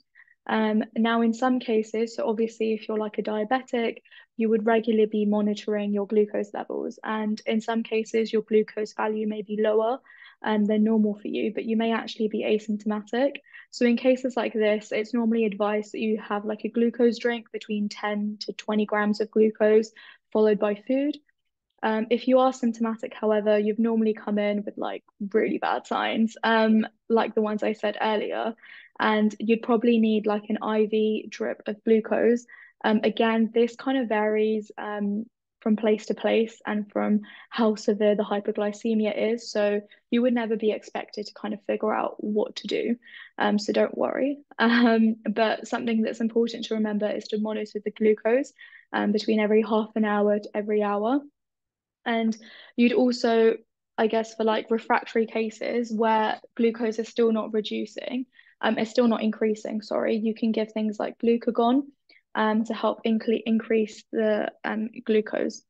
Um, now, in some cases, so obviously, if you're like a diabetic, you would regularly be monitoring your glucose levels. And in some cases, your glucose value may be lower um, than normal for you, but you may actually be asymptomatic. So, in cases like this, it's normally advised that you have like a glucose drink between 10 to 20 grams of glucose, followed by food. Um, if you are symptomatic, however, you've normally come in with like really bad signs, um, like the ones I said earlier, and you'd probably need like an IV drip of glucose. Um, again, this kind of varies um, from place to place and from how severe the hypoglycemia is. So you would never be expected to kind of figure out what to do. Um, so don't worry. Um, but something that's important to remember is to monitor the glucose um, between every half an hour to every hour. And you'd also, I guess, for like refractory cases where glucose is still not reducing, um, it's still not increasing, sorry, you can give things like glucagon um, to help inc increase the um, glucose.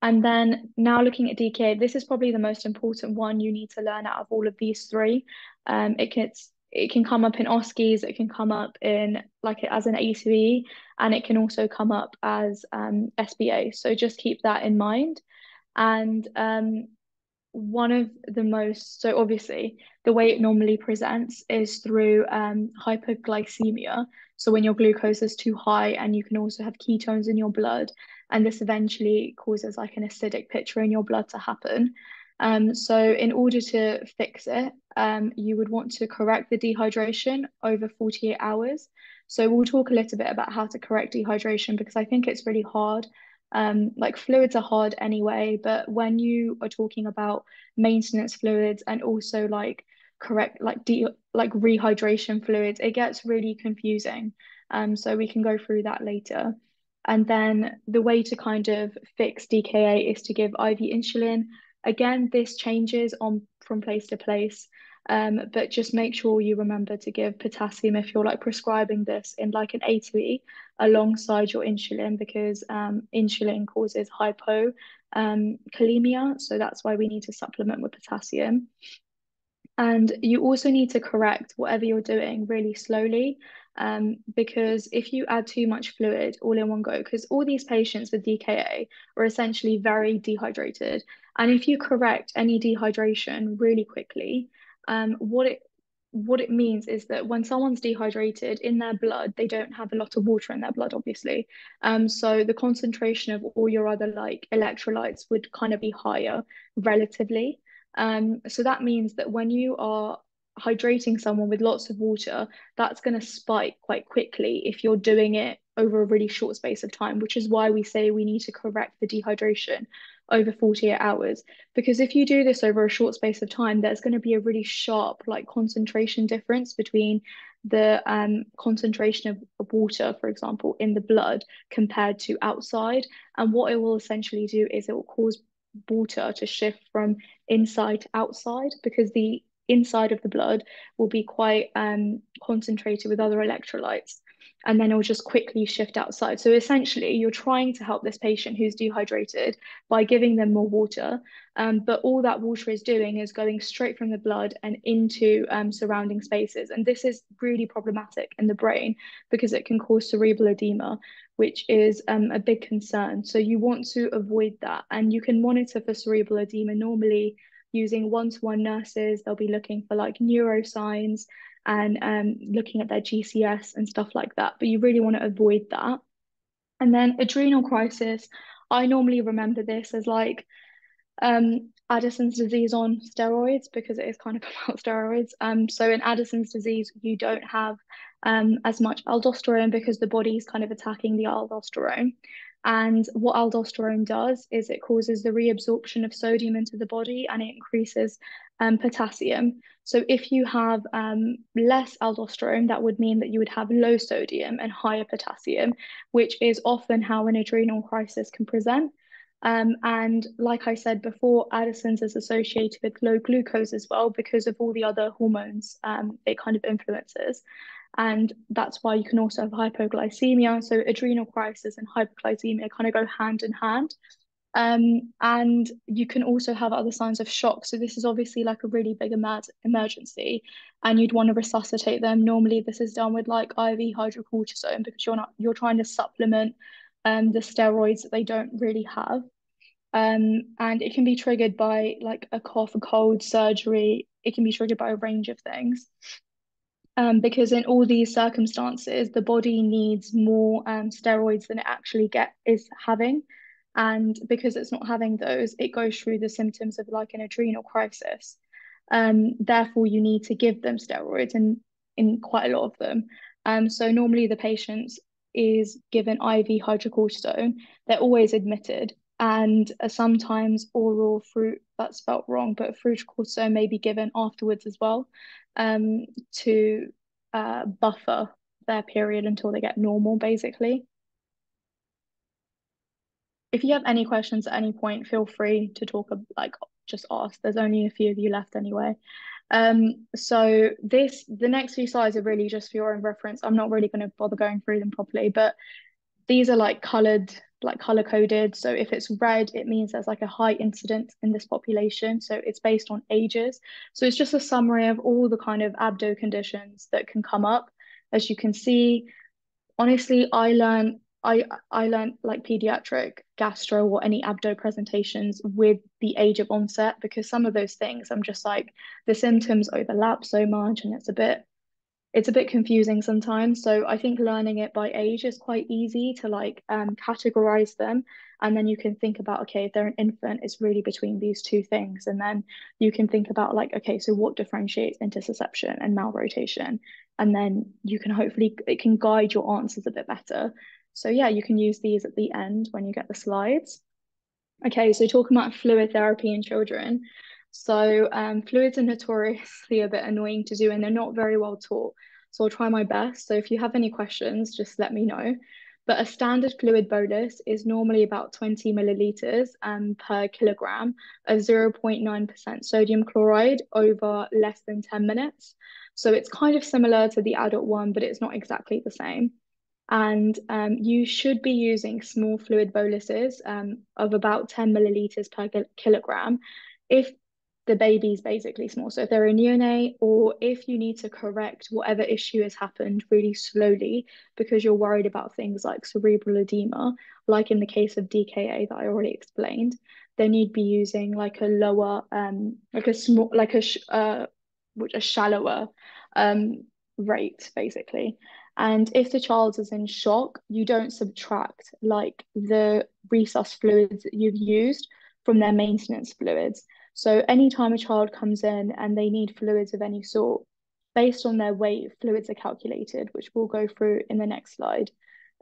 And then now looking at DKA, this is probably the most important one you need to learn out of all of these three. Um, it can it can come up in OSCEs, it can come up in like it as an ACE, and it can also come up as um, SBA. So just keep that in mind. And um, one of the most, so obviously the way it normally presents is through um, hypoglycemia. So when your glucose is too high and you can also have ketones in your blood, and this eventually causes like an acidic picture in your blood to happen. Um, so in order to fix it, um, you would want to correct the dehydration over 48 hours. So we'll talk a little bit about how to correct dehydration because I think it's really hard. Um, like fluids are hard anyway, but when you are talking about maintenance fluids and also like correct like de like rehydration fluids, it gets really confusing. Um, so we can go through that later. And then the way to kind of fix DKA is to give IV insulin. Again, this changes on from place to place. Um, but just make sure you remember to give potassium if you're like prescribing this in like an A to E alongside your insulin because um, insulin causes hypokalemia. Um, so that's why we need to supplement with potassium. And you also need to correct whatever you're doing really slowly um, because if you add too much fluid all in one go, because all these patients with DKA are essentially very dehydrated. And if you correct any dehydration really quickly, um, what it what it means is that when someone's dehydrated in their blood, they don't have a lot of water in their blood, obviously. Um, so the concentration of all your other like electrolytes would kind of be higher relatively. Um, so that means that when you are hydrating someone with lots of water, that's going to spike quite quickly if you're doing it over a really short space of time, which is why we say we need to correct the dehydration over 48 hours. Because if you do this over a short space of time, there's going to be a really sharp like concentration difference between the um, concentration of, of water, for example, in the blood compared to outside. And what it will essentially do is it will cause water to shift from inside to outside because the inside of the blood will be quite um, concentrated with other electrolytes and then it will just quickly shift outside. So essentially, you're trying to help this patient who's dehydrated by giving them more water, um, but all that water is doing is going straight from the blood and into um, surrounding spaces. And this is really problematic in the brain because it can cause cerebral edema, which is um, a big concern. So you want to avoid that, and you can monitor for cerebral edema normally using one-to-one nurses. They'll be looking for like neuro signs and um, looking at their GCS and stuff like that. But you really want to avoid that. And then adrenal crisis, I normally remember this as like um, Addison's disease on steroids because it is kind of about steroids. Um, so in Addison's disease, you don't have um, as much aldosterone because the body is kind of attacking the aldosterone. And what aldosterone does is it causes the reabsorption of sodium into the body and it increases um, potassium. So if you have um, less aldosterone, that would mean that you would have low sodium and higher potassium, which is often how an adrenal crisis can present. Um, and like I said before, Addison's is associated with low glucose as well because of all the other hormones um, it kind of influences. And that's why you can also have hypoglycemia. So adrenal crisis and hypoglycemia kind of go hand in hand. Um, and you can also have other signs of shock. So this is obviously like a really big emer emergency, and you'd want to resuscitate them. Normally, this is done with like IV hydrocortisone because you're not you're trying to supplement um, the steroids that they don't really have. Um, and it can be triggered by like a cough, a cold, surgery. It can be triggered by a range of things. Um, because in all these circumstances, the body needs more um, steroids than it actually get is having. And because it's not having those, it goes through the symptoms of like an adrenal crisis. Um, therefore, you need to give them steroids and in quite a lot of them. Um, so normally the patient is given IV hydrocortisone. They're always admitted and uh, sometimes oral fruit, that's spelt wrong, but cortisone may be given afterwards as well um, to uh, buffer their period until they get normal, basically if you have any questions at any point, feel free to talk like just ask. There's only a few of you left anyway. Um, so this the next few slides are really just for your own reference. I'm not really going to bother going through them properly, but these are like colored, like color coded. So if it's red, it means there's like a high incidence in this population. So it's based on ages. So it's just a summary of all the kind of abdo conditions that can come up. As you can see, honestly, I learned I I learned like pediatric gastro or any abdo presentations with the age of onset because some of those things I'm just like the symptoms overlap so much and it's a bit it's a bit confusing sometimes. So I think learning it by age is quite easy to like um, categorize them. And then you can think about, okay, if they're an infant, it's really between these two things. And then you can think about like, okay, so what differentiates intussusception and malrotation? And then you can hopefully, it can guide your answers a bit better. So yeah, you can use these at the end when you get the slides. Okay, so talking about fluid therapy in children. So um, fluids are notoriously a bit annoying to do and they're not very well taught. So I'll try my best. So if you have any questions, just let me know. But a standard fluid bolus is normally about 20 milliliters um, per kilogram of 0.9% sodium chloride over less than 10 minutes. So it's kind of similar to the adult one, but it's not exactly the same. And um, you should be using small fluid boluses um, of about 10 milliliters per kilogram if the baby's basically small. So if they're a neonate or if you need to correct whatever issue has happened really slowly because you're worried about things like cerebral edema, like in the case of DKA that I already explained, then you'd be using like a lower, um, like a small, like a, uh, which a shallower um, rate basically. And if the child is in shock, you don't subtract like the resus fluids that you've used from their maintenance fluids. So anytime a child comes in and they need fluids of any sort, based on their weight, fluids are calculated, which we'll go through in the next slide.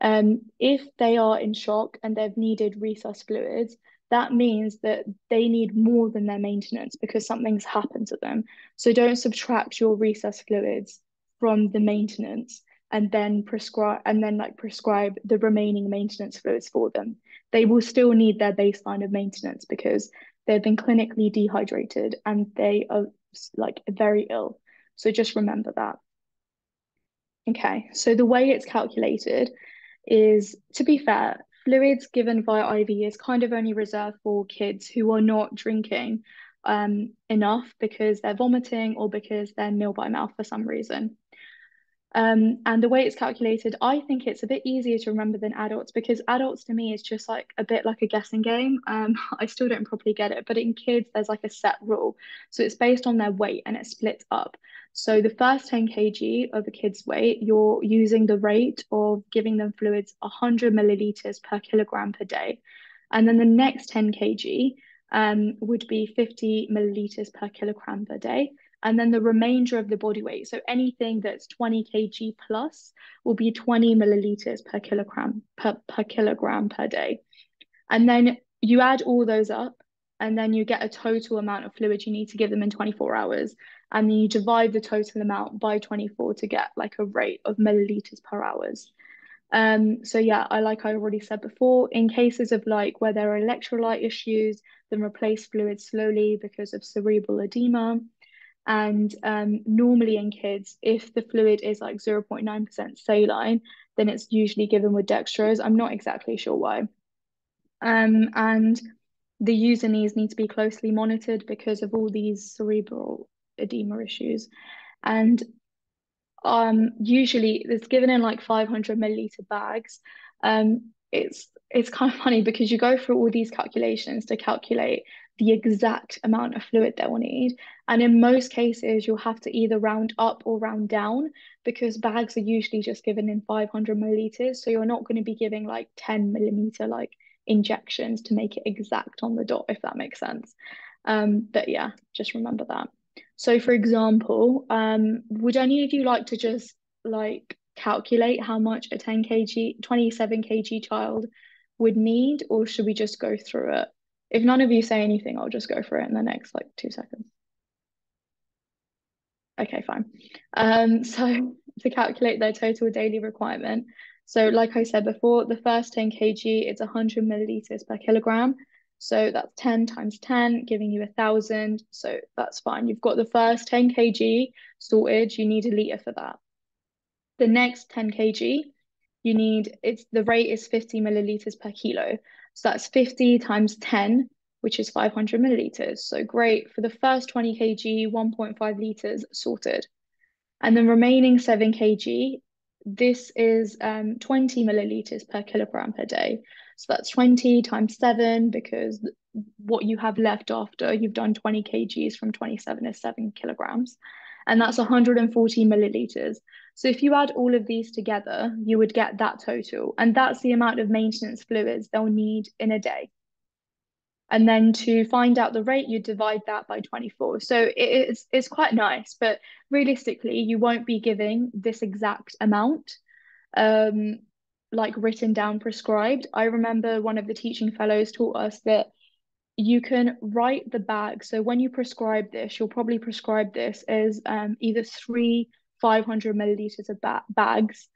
Um, if they are in shock and they've needed resus fluids, that means that they need more than their maintenance because something's happened to them. So don't subtract your resus fluids from the maintenance and then prescribe and then like prescribe the remaining maintenance fluids for them. They will still need their baseline of maintenance because they've been clinically dehydrated and they are like very ill. So just remember that. Okay, so the way it's calculated is, to be fair, fluids given via IV is kind of only reserved for kids who are not drinking um, enough because they're vomiting or because they're nil by mouth for some reason. Um, and the way it's calculated, I think it's a bit easier to remember than adults because adults to me is just like a bit like a guessing game. Um, I still don't properly get it, but in kids, there's like a set rule. So it's based on their weight and it's split up. So the first 10 kg of a kid's weight, you're using the rate of giving them fluids 100 milliliters per kilogram per day. And then the next 10 kg um, would be 50 milliliters per kilogram per day and then the remainder of the body weight. So anything that's 20 kg plus will be 20 milliliters per kilogram per, per kilogram per day. And then you add all those up and then you get a total amount of fluid you need to give them in 24 hours. And then you divide the total amount by 24 to get like a rate of milliliters per hours. Um, so yeah, I like I already said before, in cases of like where there are electrolyte issues, then replace fluid slowly because of cerebral edema. And um, normally in kids, if the fluid is like 0.9% saline, then it's usually given with dextrose. I'm not exactly sure why. Um, and the U's and E's need to be closely monitored because of all these cerebral edema issues. And um, usually it's given in like 500 milliliter bags. Um, it's it's kind of funny because you go through all these calculations to calculate the exact amount of fluid they will need. And in most cases, you'll have to either round up or round down because bags are usually just given in 500 milliliters. So you're not going to be giving like 10 millimeter like injections to make it exact on the dot, if that makes sense. Um, but yeah, just remember that. So for example, um, would any of you like to just like calculate how much a 10 kg, 27 kg child would need, or should we just go through it? If none of you say anything, I'll just go for it in the next like two seconds. Okay, fine. Um, so to calculate their total daily requirement, so like I said before, the first 10 kg, it's 100 milliliters per kilogram. So that's 10 times 10, giving you a thousand. So that's fine. You've got the first 10 kg sorted. You need a liter for that. The next 10 kg, you need, it's the rate is 50 milliliters per kilo. So that's 50 times 10, which is 500 milliliters. So great. For the first 20 kg, 1.5 liters sorted. And the remaining 7 kg, this is um, 20 milliliters per kilogram per day. So that's 20 times seven because what you have left after you've done 20 kgs from 27 is seven kilograms. And that's 140 milliliters. So if you add all of these together, you would get that total. And that's the amount of maintenance fluids they'll need in a day. And then to find out the rate, you divide that by 24. So it's, it's quite nice, but realistically, you won't be giving this exact amount um, like written down prescribed. I remember one of the teaching fellows taught us that you can write the bag. So when you prescribe this, you'll probably prescribe this as um, either three 500 milliliters of ba bags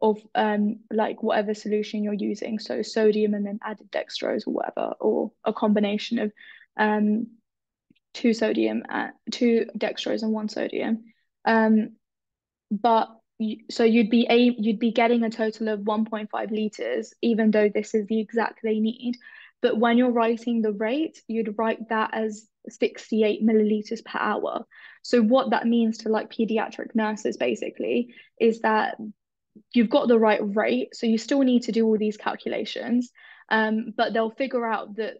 of um, like whatever solution you're using. So sodium and then added dextrose or whatever, or a combination of um, two sodium, and two dextrose and one sodium. Um, but so you'd be a you'd be getting a total of 1.5 liters, even though this is the exact they need. But when you're writing the rate, you'd write that as 68 milliliters per hour. So what that means to like pediatric nurses basically is that you've got the right rate. So you still need to do all these calculations, um, but they'll figure out that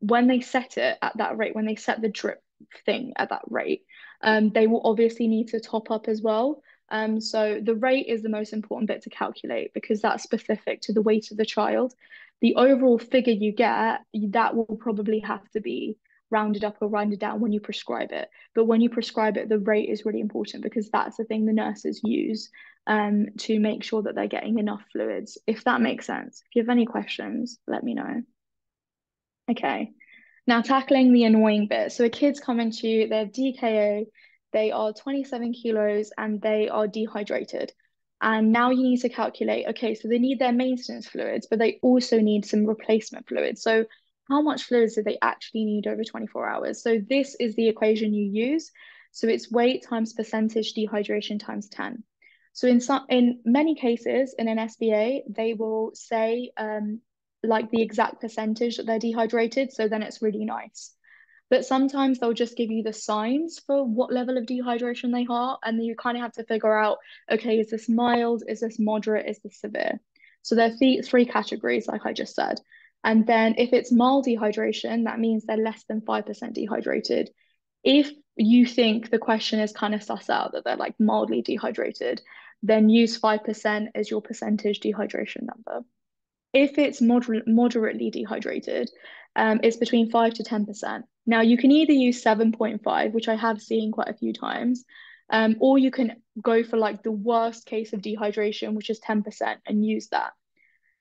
when they set it at that rate, when they set the drip thing at that rate, um, they will obviously need to top up as well. Um, so the rate is the most important bit to calculate because that's specific to the weight of the child. The overall figure you get, that will probably have to be rounded up or rounded down when you prescribe it. But when you prescribe it, the rate is really important because that's the thing the nurses use um, to make sure that they're getting enough fluids, if that makes sense. If you have any questions, let me know. Okay, now tackling the annoying bit. So a kid's coming to you, they're DKA, they are 27 kilos and they are dehydrated. And now you need to calculate, okay, so they need their maintenance fluids, but they also need some replacement fluids. So how much fluids do they actually need over 24 hours? So this is the equation you use. So it's weight times percentage dehydration times 10. So in some, in many cases in an SBA, they will say um, like the exact percentage that they're dehydrated. So then it's really nice. But sometimes they'll just give you the signs for what level of dehydration they are. And then you kind of have to figure out, okay, is this mild? Is this moderate? Is this severe? So there are th three categories, like I just said. And then if it's mild dehydration, that means they're less than 5% dehydrated. If you think the question is kind of suss out that they're like mildly dehydrated, then use 5% as your percentage dehydration number. If it's moder moderately dehydrated, um, it's between 5 to 10%. Now, you can either use 7.5, which I have seen quite a few times, um, or you can go for like the worst case of dehydration, which is 10%, and use that.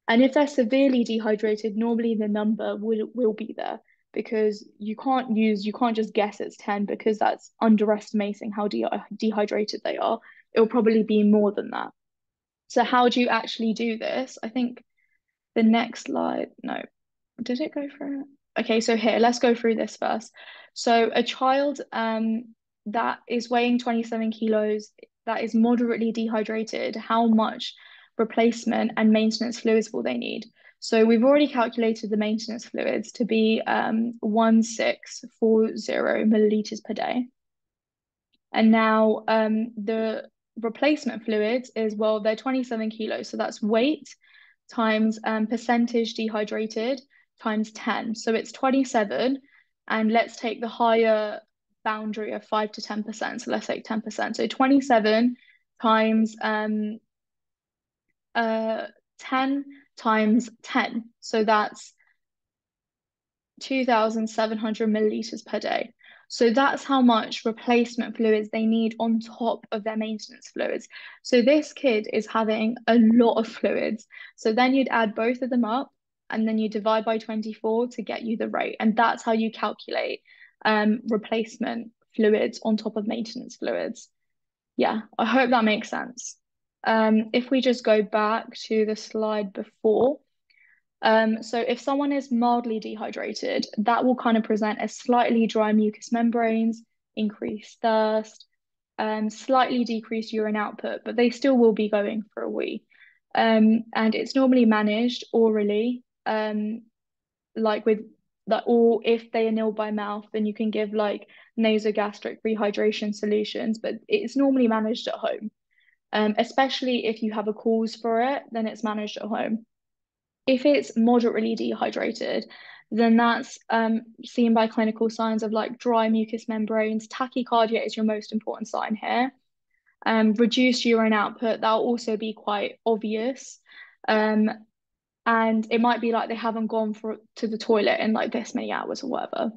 And if they're severely dehydrated, normally the number will, will be there because you can't use, you can't just guess it's 10 because that's underestimating how de dehydrated they are. It'll probably be more than that. So how do you actually do this? I think the next slide, no, did it go through it? Okay, so here, let's go through this first. So a child um, that is weighing 27 kilos, that is moderately dehydrated, how much replacement and maintenance fluids will they need? So we've already calculated the maintenance fluids to be um, 1640 milliliters per day. And now um, the replacement fluids is, well, they're 27 kilos. So that's weight times um, percentage dehydrated times 10. So it's 27. And let's take the higher boundary of 5 to 10%. So let's take 10%. So 27 times um, uh, 10 times 10. So that's 2,700 milliliters per day. So that's how much replacement fluids they need on top of their maintenance fluids. So this kid is having a lot of fluids. So then you'd add both of them up and then you divide by 24 to get you the rate. And that's how you calculate um, replacement fluids on top of maintenance fluids. Yeah, I hope that makes sense. Um, if we just go back to the slide before, um, so if someone is mildly dehydrated, that will kind of present as slightly dry mucous membranes, increased thirst, um, slightly decreased urine output, but they still will be going for a wee. Um, and it's normally managed orally, um, like with that, or if they are nil by mouth, then you can give like nasogastric rehydration solutions, but it's normally managed at home. Um, especially if you have a cause for it, then it's managed at home. If it's moderately dehydrated, then that's um, seen by clinical signs of like dry mucous membranes. Tachycardia is your most important sign here. Um, reduced urine output, that'll also be quite obvious. Um, and it might be like they haven't gone for to the toilet in like this many hours or whatever.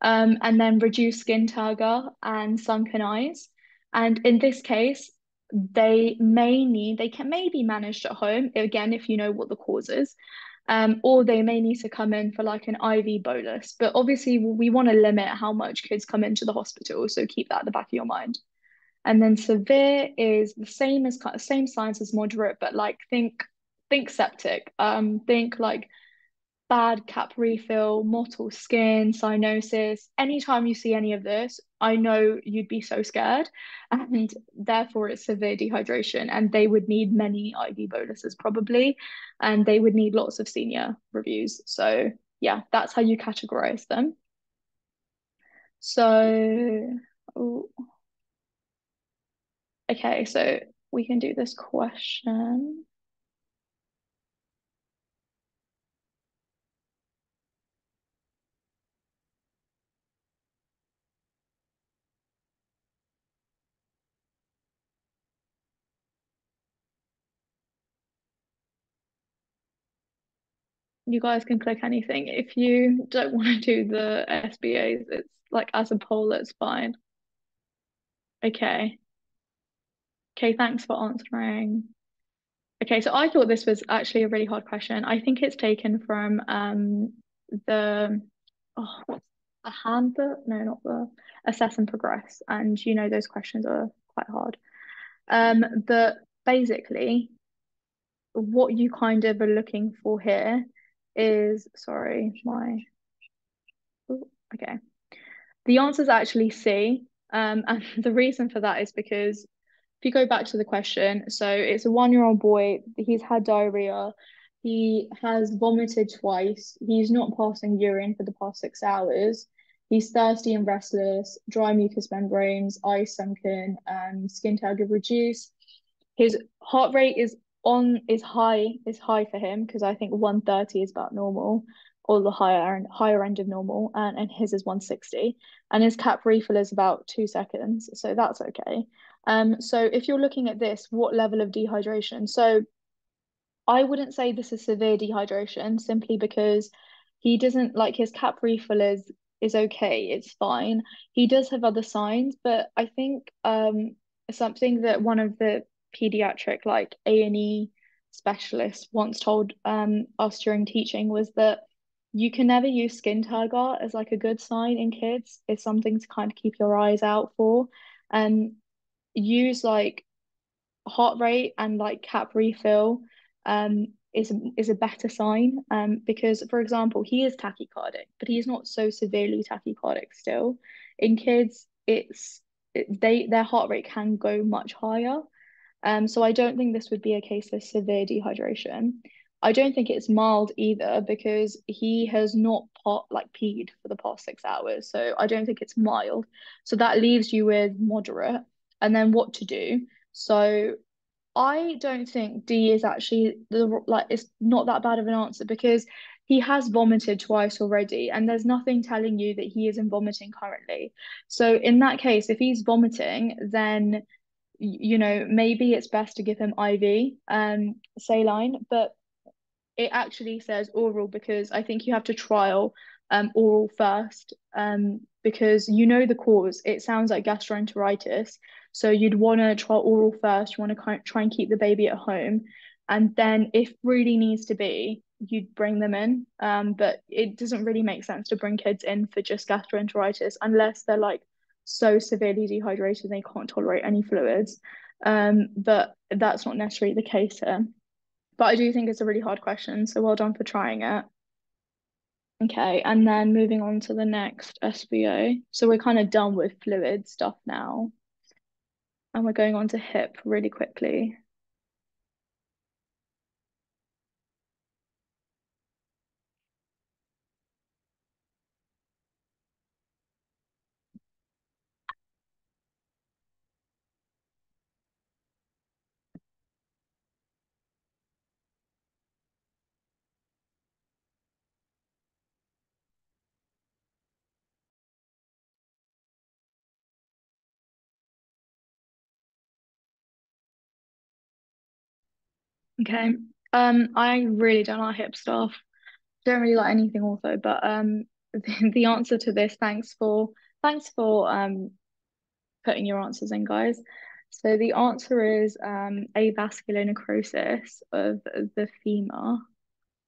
Um, and then reduced skin turgor and sunken eyes. And in this case, they may need, they can maybe managed at home, again, if you know what the cause is, um, or they may need to come in for like an IV bolus. But obviously, we want to limit how much kids come into the hospital, so keep that at the back of your mind. And then severe is the same as same signs as moderate, but like think think septic, um, think like bad cap refill, mottled skin, cyanosis. Anytime you see any of this, I know you'd be so scared, and therefore it's severe dehydration, and they would need many IV boluses probably, and they would need lots of senior reviews. So yeah, that's how you categorize them. So, okay, so we can do this question. You guys can click anything. If you don't want to do the SBAs, it's like as a poll, it's fine. Okay. Okay, thanks for answering. Okay, so I thought this was actually a really hard question. I think it's taken from um the oh what's a handbook? No, not the assess and progress. And you know those questions are quite hard. Um, but basically what you kind of are looking for here is, sorry, my, okay. The answer is actually C. Um, and the reason for that is because if you go back to the question, so it's a one-year-old boy, he's had diarrhea, he has vomited twice, he's not passing urine for the past six hours, he's thirsty and restless, dry mucous membranes, eyes sunken, um, skin turgor reduced. His heart rate is on is high is high for him because I think 130 is about normal or the higher and higher end of normal and, and his is 160 and his cap refill is about two seconds so that's okay. Um so if you're looking at this what level of dehydration? So I wouldn't say this is severe dehydration simply because he doesn't like his cap refill is is okay it's fine. He does have other signs but I think um something that one of the pediatric like A&E specialist once told um, us during teaching was that you can never use skin turgor as like a good sign in kids. It's something to kind of keep your eyes out for. And use like heart rate and like cap refill um is is a better sign um because for example he is tachycardic but he's not so severely tachycardic still. In kids it's they their heart rate can go much higher um, so I don't think this would be a case of severe dehydration. I don't think it's mild either because he has not pot like peed for the past six hours. So I don't think it's mild. So that leaves you with moderate and then what to do. So I don't think D is actually the like it's not that bad of an answer because he has vomited twice already and there's nothing telling you that he isn't vomiting currently. So in that case, if he's vomiting, then you know, maybe it's best to give him IV um saline, but it actually says oral because I think you have to trial um oral first um because you know the cause. It sounds like gastroenteritis, so you'd want to try oral first. You want to try and keep the baby at home, and then if really needs to be, you'd bring them in. Um, but it doesn't really make sense to bring kids in for just gastroenteritis unless they're like so severely dehydrated they can't tolerate any fluids. Um, but that's not necessarily the case here. But I do think it's a really hard question, so well done for trying it. Okay, and then moving on to the next SBA. So we're kind of done with fluid stuff now. And we're going on to hip really quickly. Okay. Um, I really don't like hip stuff. Don't really like anything ortho, but um, the, the answer to this, thanks for thanks for um putting your answers in, guys. So the answer is um avascular necrosis of the femur,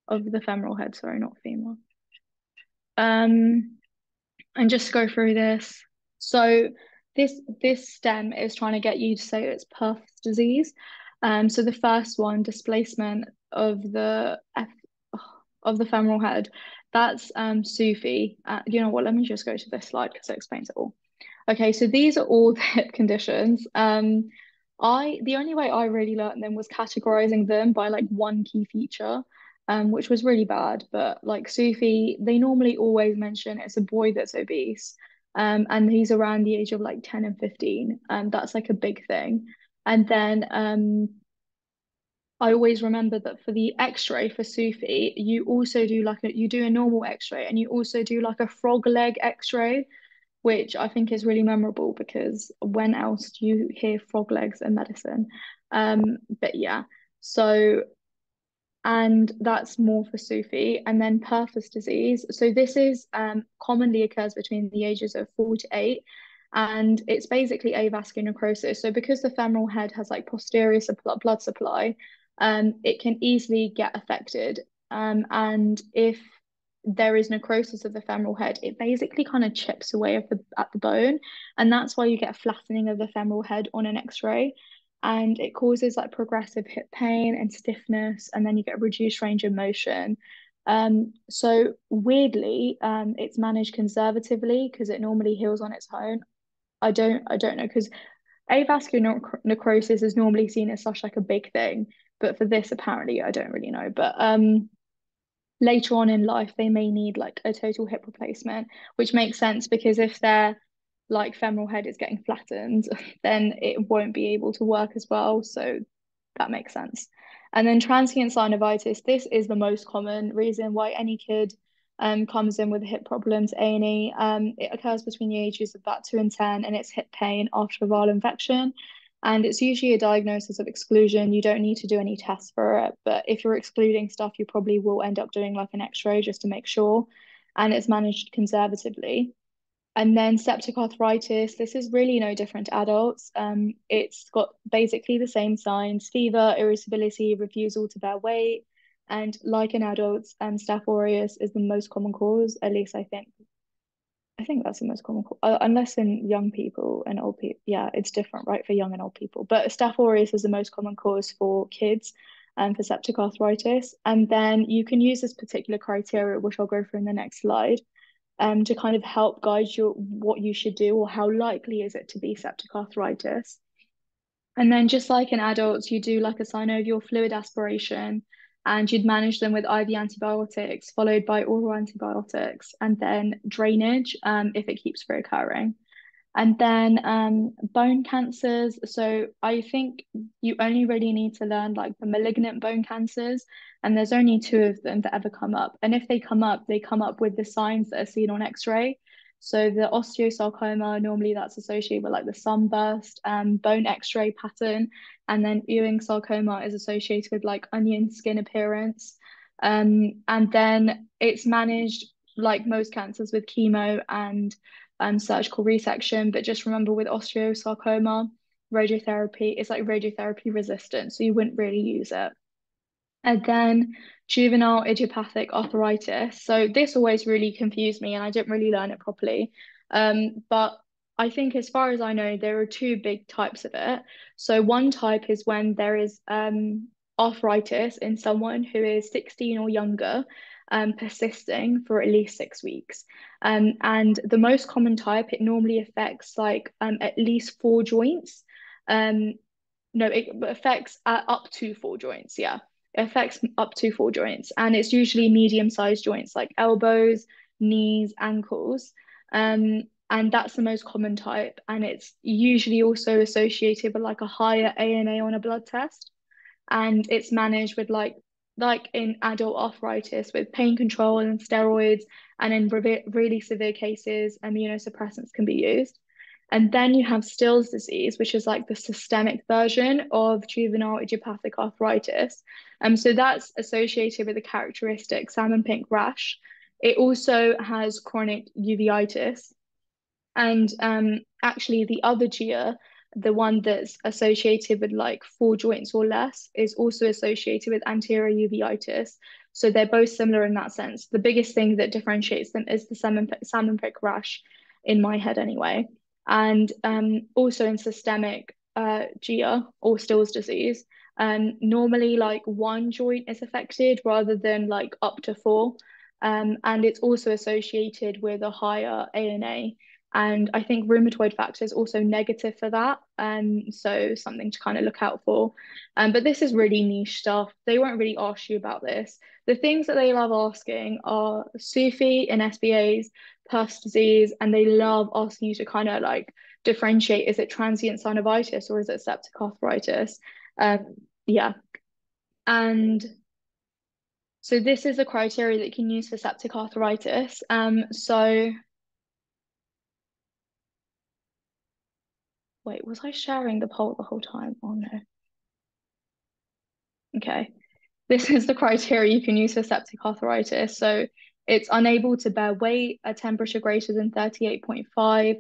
of the femoral head. Sorry, not femur. Um, and just go through this. So this this stem is trying to get you to say it's Perthes disease. Um, so the first one, displacement of the F, of the femoral head, that's um SUFE. Uh, you know what? Let me just go to this slide because it explains it all. Okay, so these are all the hip conditions. Um, I the only way I really learned them was categorizing them by like one key feature, um, which was really bad. But like SUFE, they normally always mention it's a boy that's obese, um, and he's around the age of like 10 and 15, and that's like a big thing. And then um, I always remember that for the X-ray for SUFE, you also do like a you do a normal X-ray, and you also do like a frog leg X-ray, which I think is really memorable because when else do you hear frog legs in medicine? Um, but yeah, so and that's more for SUFE. And then Perthes disease. So this is um, commonly occurs between the ages of four to eight, and it's basically avascular necrosis. So because the femoral head has like posterior blood supply, um, it can easily get affected. Um, and if there is necrosis of the femoral head, it basically kind of chips away at the at the bone, and that's why you get flattening of the femoral head on an X-ray and it causes like progressive hip pain and stiffness, and then you get reduced range of motion. Um, so weirdly, um, it's managed conservatively because it normally heals on its own. I don't, I don't know because avascular necrosis is normally seen as such like a big thing, but for this, apparently, I don't really know. But um, later on in life, they may need like a total hip replacement, which makes sense because if they're like femoral head is getting flattened, then it won't be able to work as well. So that makes sense. And then transient synovitis, this is the most common reason why any kid um, comes in with hip problems, A&E. Um, it occurs between the ages of about 2 and 10, and it's hip pain after a viral infection. And it's usually a diagnosis of exclusion. You don't need to do any tests for it. But if you're excluding stuff, you probably will end up doing like an x-ray just to make sure. And it's managed conservatively. And then septic arthritis, this is really no different to adults. Um, it's got basically the same signs fever, irritability, refusal to bear weight. And like in adults, um, Staph aureus is the most common cause, at least I think. I think that's the most common cause, uh, unless in young people and old people. Yeah, it's different, right, for young and old people. But Staph aureus is the most common cause for kids and um, for septic arthritis. And then you can use this particular criteria, which I'll go through in the next slide um, to kind of help guide you what you should do or how likely is it to be septic arthritis. And then just like in adults, you do like a synovial fluid aspiration and you'd manage them with IV antibiotics followed by oral antibiotics and then drainage um, if it keeps reoccurring. And then um, bone cancers. So I think you only really need to learn like the malignant bone cancers, and there's only two of them that ever come up. And if they come up, they come up with the signs that are seen on X-ray. So the osteosarcoma, normally that's associated with like the sunburst um, bone X-ray pattern, and then Ewing sarcoma is associated with like onion skin appearance. Um, and then it's managed like most cancers with chemo and um, surgical resection. But just remember with osteosarcoma, radiotherapy is like radiotherapy resistant, so you wouldn't really use it. And then juvenile idiopathic arthritis. So this always really confused me, and I didn't really learn it properly. Um, but I think, as far as I know, there are two big types of it. So one type is when there is um, arthritis in someone who is 16 or younger, um, persisting for at least six weeks. Um, and the most common type, it normally affects like um, at least four joints. Um, no, it affects uh, up to four joints. Yeah, it affects up to four joints, and it's usually medium-sized joints like elbows, knees, ankles. Um, and that's the most common type, and it's usually also associated with like a higher ANA on a blood test, and it's managed with like like in adult arthritis with pain control and steroids, and in re really severe cases, immunosuppressants can be used. And then you have Still's disease, which is like the systemic version of juvenile idiopathic arthritis. Um, so that's associated with a characteristic salmon pink rash. It also has chronic uveitis. And um, actually, the other JIA, the one that's associated with like four joints or less, is also associated with anterior uveitis. So they're both similar in that sense. The biggest thing that differentiates them is the salmon, salmon pink rash, in my head anyway and um, also in systemic uh, JIA or Still's disease. Um, normally, like one joint is affected rather than like up to four. Um, and it's also associated with a higher ANA. And I think rheumatoid factor is also negative for that. Um, so something to kind of look out for. Um, but this is really niche stuff. They won't really ask you about this. The things that they love asking are SUFE and SBAs, Perthes disease, and they love asking you to kind of like differentiate is it transient synovitis or is it septic arthritis? Um, yeah. And so this is a criteria that you can use for septic arthritis. Um, so wait, was I sharing the poll the whole time? Oh no. Okay. This is the criteria you can use for septic arthritis. So it's unable to bear weight, a temperature greater than 38.5,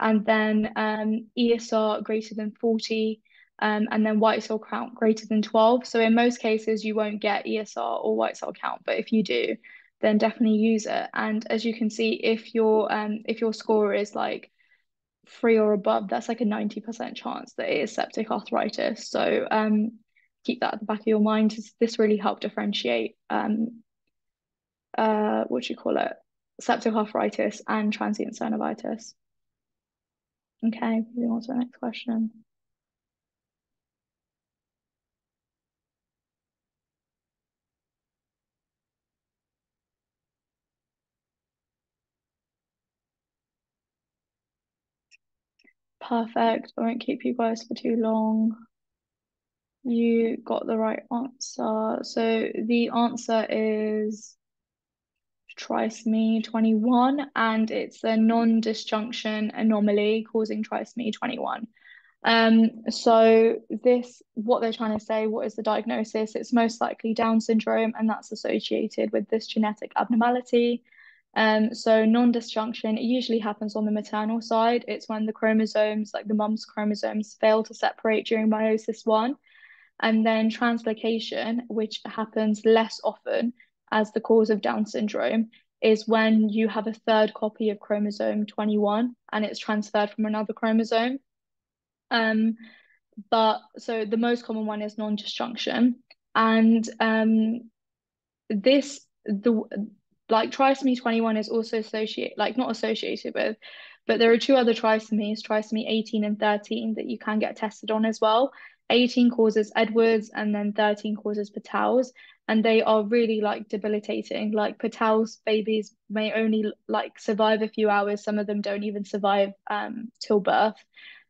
and then um, ESR greater than 40, um, and then white cell count greater than 12. So in most cases, you won't get ESR or white cell count, but if you do, then definitely use it. And as you can see, if your um, if your score is like three or above, that's like a 90% chance that it is septic arthritis. So um, keep that at the back of your mind. This really helped differentiate um, uh, what you call it? Septic arthritis and transient synovitis. Okay, moving on to the next question. Perfect. I won't keep you guys for too long. You got the right answer. So the answer is trisomy 21 and it's a non-disjunction anomaly causing trisomy 21. Um, so this, what they're trying to say, what is the diagnosis? It's most likely Down syndrome and that's associated with this genetic abnormality. Um, so non-disjunction, it usually happens on the maternal side. It's when the chromosomes, like the mum's chromosomes, fail to separate during meiosis one. And then translocation, which happens less often, as the cause of Down syndrome is when you have a third copy of chromosome 21 and it's transferred from another chromosome. Um, but so the most common one is non-disjunction. And um, this, the like trisomy 21 is also associated, like not associated with, but there are two other trisomies, trisomy 18 and 13, that you can get tested on as well. 18 causes Edwards and then 13 causes Patau's, and they are really like debilitating. Like Patau's babies may only like survive a few hours. Some of them don't even survive um, till birth.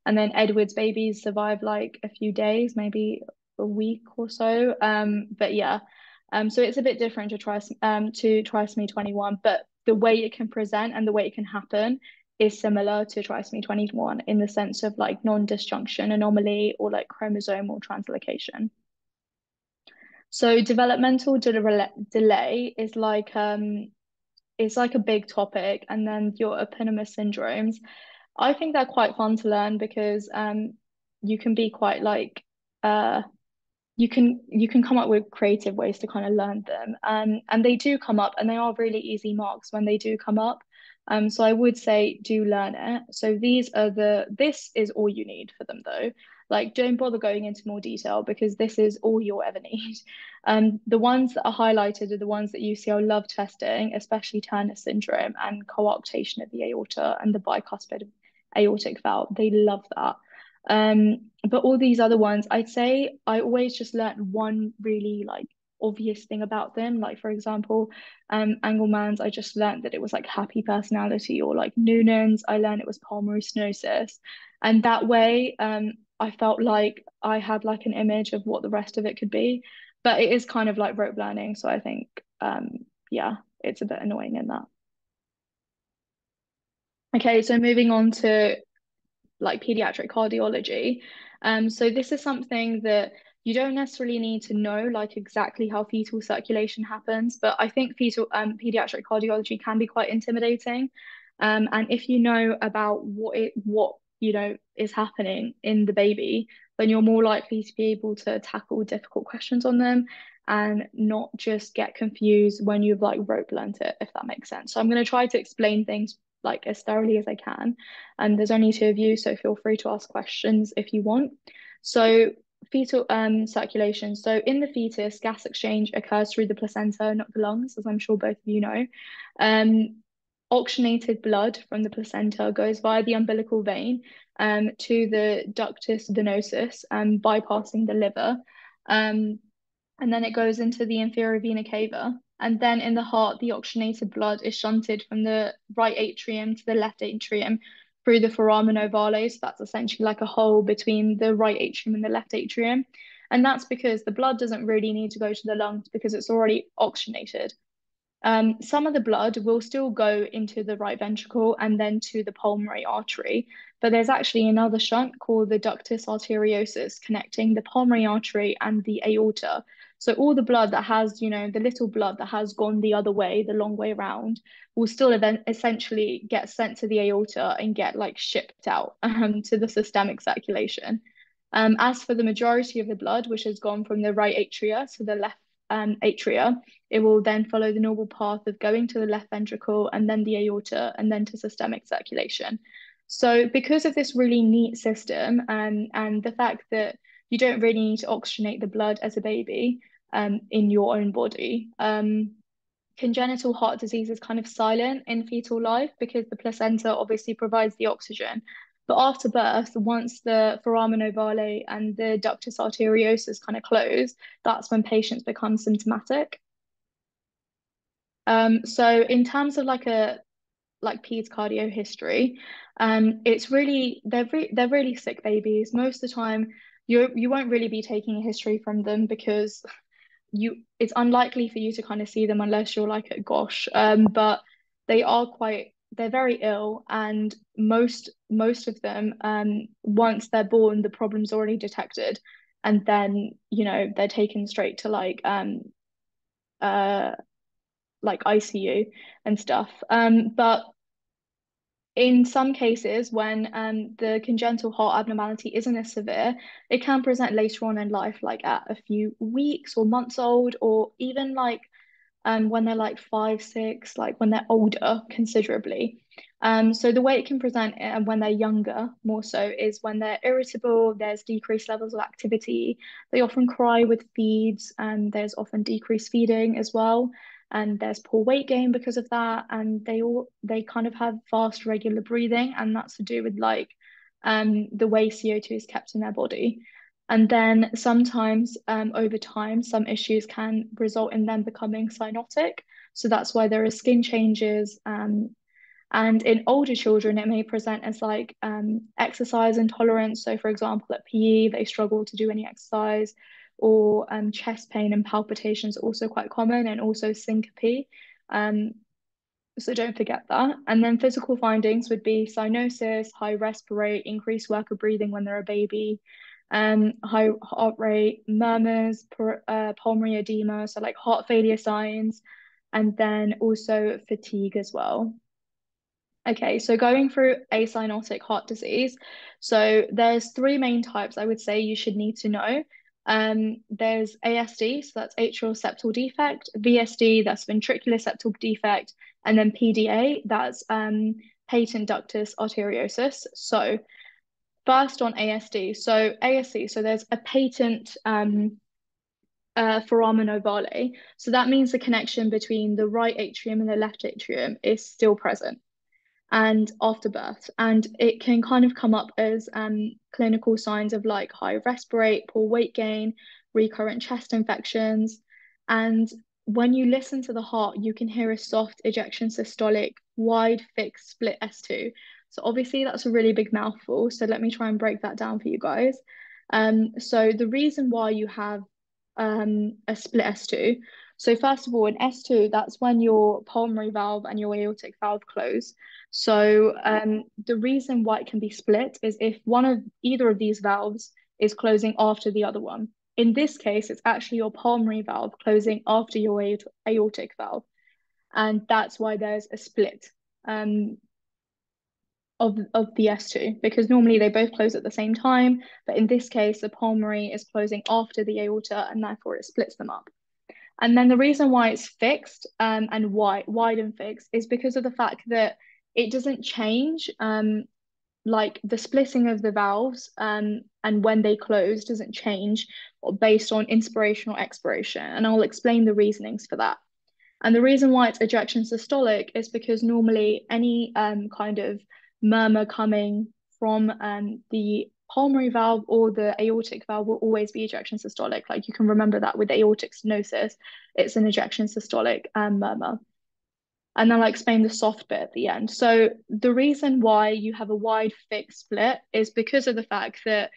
And then Edward's babies survive like a few days, maybe a week or so. Um, but yeah, um, so it's a bit different to try um to trisomy 21, but the way it can present and the way it can happen is similar to trisomy 21 in the sense of like non-disjunction anomaly or like chromosomal translocation. So developmental de delay is like um it's like a big topic and then your eponymous syndromes. I think they're quite fun to learn because um you can be quite like uh you can you can come up with creative ways to kind of learn them um and they do come up and they are really easy marks when they do come up um, so I would say do learn it. So these are the, this is all you need for them though. Like don't bother going into more detail because this is all you'll ever need. Um, the ones that are highlighted are the ones that UCL love testing, especially Turner syndrome and coarctation of the aorta and the bicuspid aortic valve. They love that. Um, but all these other ones, I'd say I always just learned one really like obvious thing about them. Like for example, um, Angelman's, I just learned that it was like happy personality, or like Noonan's, I learned it was pulmonary stenosis, and that way, um, I felt like I had like an image of what the rest of it could be. But it is kind of like rote learning, so I think, um, yeah, it's a bit annoying in that. Okay, so moving on to like pediatric cardiology. Um, so this is something that you don't necessarily need to know like exactly how fetal circulation happens, but I think fetal um, pediatric cardiology can be quite intimidating. Um, and if you know about what it what you know is happening in the baby, then you're more likely to be able to tackle difficult questions on them and not just get confused when you've like rope learned it, if that makes sense. So I'm going to try to explain things like as thoroughly as I can. And there's only two of you, so feel free to ask questions if you want. So fetal um, circulation. So in the fetus, gas exchange occurs through the placenta, not the lungs, as I'm sure both of you know. Um, oxygenated blood from the placenta goes via the umbilical vein um, to the ductus venosus, um, bypassing the liver. Um, and then it goes into the inferior vena cava. And then in the heart, the oxygenated blood is shunted from the right atrium to the left atrium through the foramen ovale. So that's essentially like a hole between the right atrium and the left atrium. And that's because the blood doesn't really need to go to the lungs because it's already oxygenated. Um, some of the blood will still go into the right ventricle and then to the pulmonary artery, but there's actually another shunt called the ductus arteriosus connecting the pulmonary artery and the aorta. So all the blood that has, you know, the little blood that has gone the other way, the long way around, will still then essentially get sent to the aorta and get like shipped out um, to the systemic circulation. Um, as for the majority of the blood, which has gone from the right atria to the left um, atria, it will then follow the normal path of going to the left ventricle and then the aorta and then to systemic circulation. So because of this really neat system um, and the fact that you don't really need to oxygenate the blood as a baby, um, in your own body. Um, congenital heart disease is kind of silent in fetal life because the placenta obviously provides the oxygen. But after birth, once the foramen ovale and the ductus arteriosus kind of close, that's when patients become symptomatic. Um, so in terms of like a like peds cardio history, um, it's really they're re they're really sick babies. Most of the time, you you won't really be taking a history from them because you it's unlikely for you to kind of see them unless you're like at GOSH. Um but they are quite they're very ill and most most of them um once they're born the problem's already detected. And then you know they're taken straight to like um uh like ICU and stuff. Um but in some cases, when um, the congenital heart abnormality isn't as severe, it can present later on in life, like at a few weeks or months old, or even like um, when they're like five, six, like when they're older considerably. Um, so the way it can present and when they're younger, more so, is when they're irritable, there's decreased levels of activity. They often cry with feeds, and there's often decreased feeding as well and there's poor weight gain because of that and they all they kind of have fast regular breathing and that's to do with like um the way co2 is kept in their body. And then sometimes um, over time some issues can result in them becoming cyanotic so that's why there are skin changes um, and in older children it may present as like um, exercise intolerance. So for example at pe they struggle to do any exercise or um, chest pain and palpitations also quite common and also syncope. Um, so don't forget that. And then physical findings would be cyanosis, high respirate, increased work of breathing when they're a baby, um, high heart rate, murmurs, uh, pulmonary edema, so like heart failure signs, and then also fatigue as well. Okay, so going through acyanotic heart disease. So there's three main types I would say you should need to know. Um, there's ASD, so that's atrial septal defect, VSD, that's ventricular septal defect, and then PDA, that's um, patent ductus arteriosus. So first on ASD, so ASD, so there's a patent um, uh, foramen ovale. So that means the connection between the right atrium and the left atrium is still present and after birth. And it can kind of come up as um, clinical signs of like high respirate, poor weight gain, recurrent chest infections. And when you listen to the heart, you can hear a soft ejection systolic, wide, fixed split S2. So obviously that's a really big mouthful. So let me try and break that down for you guys. Um, so the reason why you have um, a split S2, So first of all, in S2, that's when your pulmonary valve and your aortic valve close. So um, the reason why it can be split is if one of either of these valves is closing after the other one. In this case, it's actually your pulmonary valve closing after your aortic valve. And that's why there's a split um, of, of the S2, because normally they both close at the same time. But in this case, the pulmonary is closing after the aorta, and therefore it splits them up. And then the reason why it's fixed um, and wide, wide and fixed is because of the fact that it doesn't change um, like the splitting of the valves um, and when they close doesn't change based on inspiration or expiration. And I'll explain the reasonings for that. And the reason why it's ejection systolic is because normally any um, kind of murmur coming from um, the pulmonary valve or the aortic valve will always be ejection systolic. Like you can remember that with aortic stenosis, it's an ejection systolic um, murmur and then I'll explain the soft bit at the end. So the reason why you have a wide fixed split is because of the fact that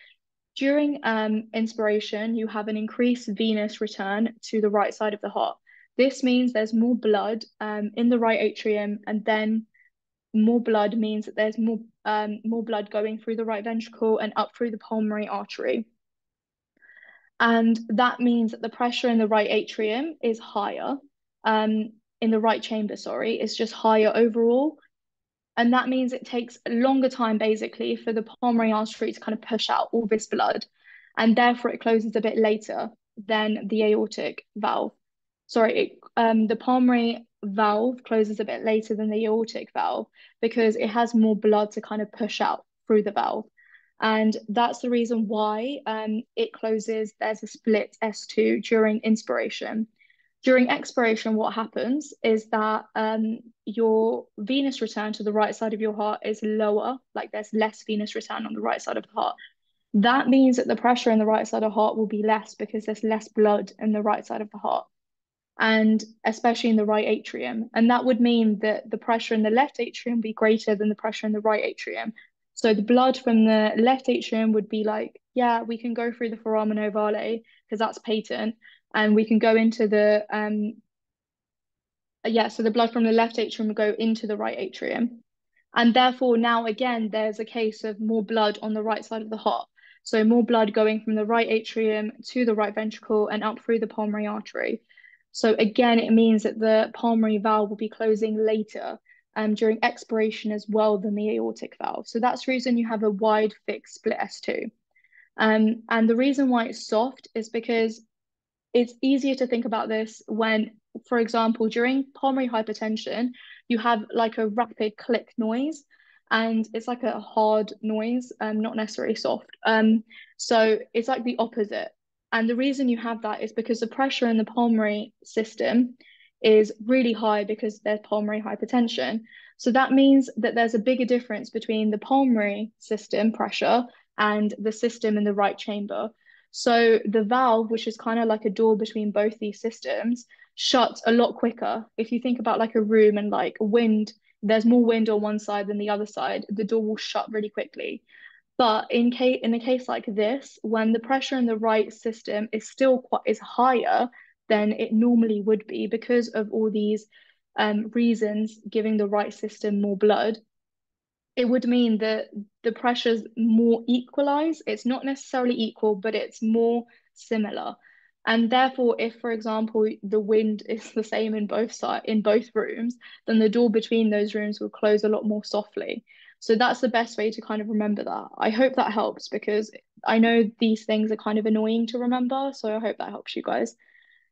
during um, inspiration, you have an increased venous return to the right side of the heart. This means there's more blood um, in the right atrium, and then more blood means that there's more um, more blood going through the right ventricle and up through the pulmonary artery. And that means that the pressure in the right atrium is higher. Um, in the right chamber, sorry, is just higher overall. And that means it takes a longer time basically for the pulmonary artery to kind of push out all this blood. And therefore it closes a bit later than the aortic valve. Sorry, it, um, the pulmonary valve closes a bit later than the aortic valve because it has more blood to kind of push out through the valve. And that's the reason why um, it closes, there's a split S2 during inspiration. During expiration, what happens is that um, your venous return to the right side of your heart is lower, like there's less venous return on the right side of the heart. That means that the pressure in the right side of the heart will be less because there's less blood in the right side of the heart, and especially in the right atrium. And that would mean that the pressure in the left atrium be greater than the pressure in the right atrium. So the blood from the left atrium would be like, yeah, we can go through the foramen ovale because that's patent and we can go into the um yeah so the blood from the left atrium will go into the right atrium. And therefore now again there's a case of more blood on the right side of the heart. So more blood going from the right atrium to the right ventricle and up through the pulmonary artery. So again it means that the pulmonary valve will be closing later um, during expiration as well than the aortic valve. So that's the reason you have a wide fixed split s2 um, and the reason why it's soft is because it's easier to think about this when, for example, during pulmonary hypertension, you have like a rapid click noise and it's like a hard noise, um, not necessarily soft. Um, so it's like the opposite. And the reason you have that is because the pressure in the pulmonary system is really high because there's pulmonary hypertension. So that means that there's a bigger difference between the pulmonary system pressure and the system in the right chamber. So the valve, which is kind of like a door between both these systems, shuts a lot quicker. If you think about like a room and like wind, there's more wind on one side than the other side, the door will shut really quickly. But in case in a case like this, when the pressure in the right system is still quite is higher than it normally would be because of all these um, reasons giving the right system more blood, it would mean that the pressures more equalize. It's not necessarily equal, but it's more similar. And therefore, if, for example, the wind is the same in both side in both rooms, then the door between those rooms will close a lot more softly. So that's the best way to kind of remember that. I hope that helps because I know these things are kind of annoying to remember. So I hope that helps you guys.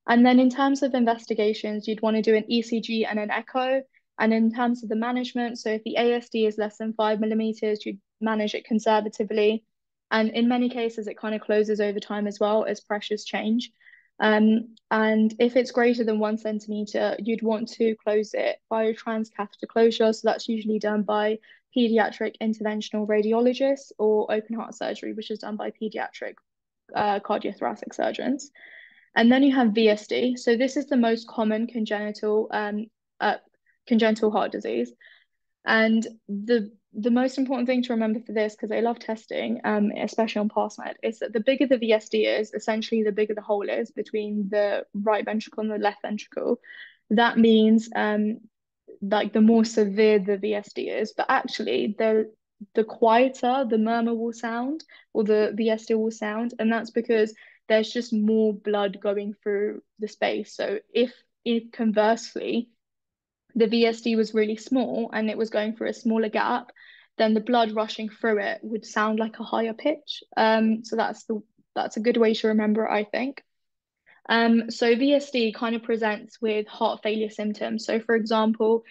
And then in terms of investigations, you'd want to do an ECG and an echo. And in terms of the management, so if the ASD is less than five millimeters, you manage it conservatively. And in many cases, it kind of closes over time as well as pressures change. Um, and if it's greater than one centimeter, you'd want to close it by transcatheter closure. So that's usually done by pediatric interventional radiologists or open heart surgery, which is done by pediatric uh, cardiothoracic surgeons. And then you have VSD. So this is the most common congenital um, uh, congenital heart disease. And the the most important thing to remember for this, because I love testing, um, especially on PassMed, is that the bigger the VSD is, essentially the bigger the hole is between the right ventricle and the left ventricle. That means um, like the more severe the VSD is, but actually the the quieter the murmur will sound or the VSD will sound, and that's because there's just more blood going through the space. So if if conversely the VSD was really small and it was going through a smaller gap, then the blood rushing through it would sound like a higher pitch. Um, so that's the that's a good way to remember it, I think. Um, so VSD kind of presents with heart failure symptoms. So for example,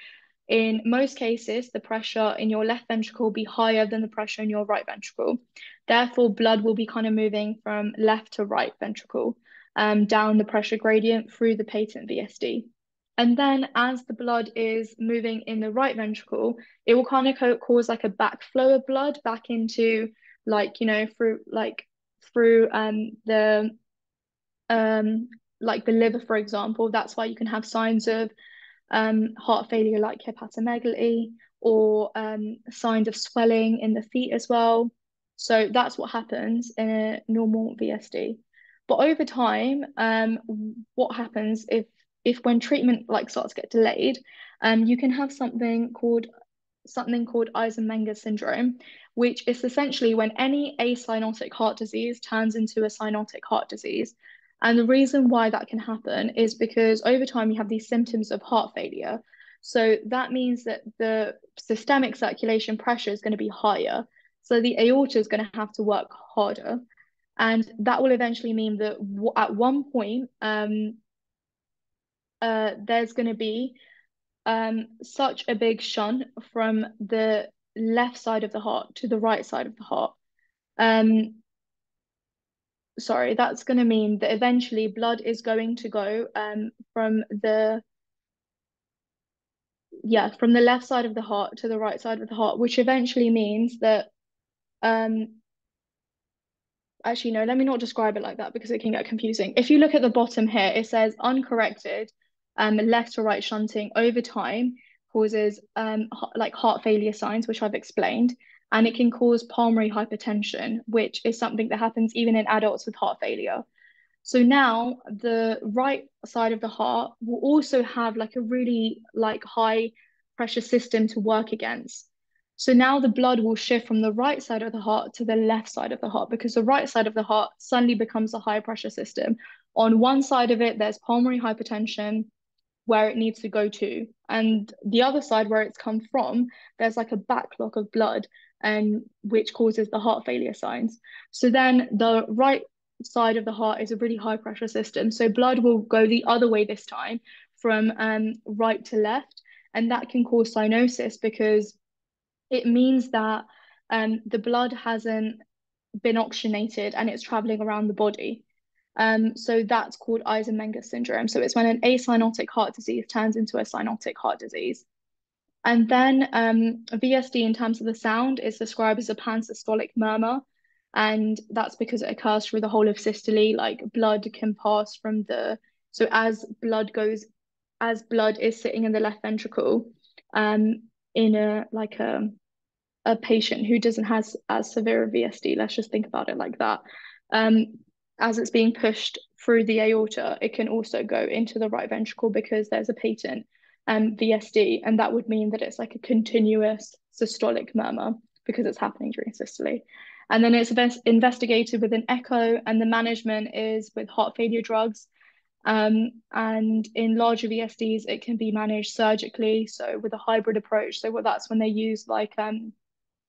in most cases, the pressure in your left ventricle will be higher than the pressure in your right ventricle. Therefore, blood will be kind of moving from left to right ventricle um, down the pressure gradient through the patent VSD. And then as the blood is moving in the right ventricle, it will kind of cause like a backflow of blood back into like, you know, through like through um the um like the liver, for example. That's why you can have signs of um heart failure like hepatomegaly or um signs of swelling in the feet as well. So that's what happens in a normal VSD. But over time, um, what happens if if when treatment like starts to get delayed, um, you can have something called something called Eisenmenger syndrome, which is essentially when any acyanotic heart disease turns into a cyanotic heart disease. And the reason why that can happen is because over time you have these symptoms of heart failure. So that means that the systemic circulation pressure is going to be higher. So the aorta is going to have to work harder. And that will eventually mean that at one point, um, uh, there's going to be um, such a big shunt from the left side of the heart to the right side of the heart. Um, sorry, that's going to mean that eventually blood is going to go um, from the yeah from the left side of the heart to the right side of the heart, which eventually means that um, actually no, let me not describe it like that because it can get confusing. If you look at the bottom here, it says uncorrected um, left or right shunting over time causes um, like heart failure signs, which I've explained, and it can cause pulmonary hypertension, which is something that happens even in adults with heart failure. So now the right side of the heart will also have like a really like high pressure system to work against. So now the blood will shift from the right side of the heart to the left side of the heart because the right side of the heart suddenly becomes a high pressure system. On one side of it, there's pulmonary hypertension where it needs to go to. And the other side where it's come from, there's like a backlog of blood and which causes the heart failure signs. So then the right side of the heart is a really high pressure system. So blood will go the other way this time from um, right to left. And that can cause cyanosis because it means that um, the blood hasn't been oxygenated and it's traveling around the body. Um, so that's called Eisenmenger syndrome. So it's when an acyanotic heart disease turns into a cyanotic heart disease. And then um, VSD in terms of the sound is described as a pansystolic murmur. And that's because it occurs through the whole of systole, like blood can pass from the, so as blood goes, as blood is sitting in the left ventricle, um, in a, like a, a patient who doesn't has as severe a VSD, let's just think about it like that. Um, as it's being pushed through the aorta, it can also go into the right ventricle because there's a patent um, VSD, and that would mean that it's like a continuous systolic murmur because it's happening during systole. And then it's investigated with an echo, and the management is with heart failure drugs. Um, and in larger VSDs, it can be managed surgically, so with a hybrid approach. So what that's when they use like um,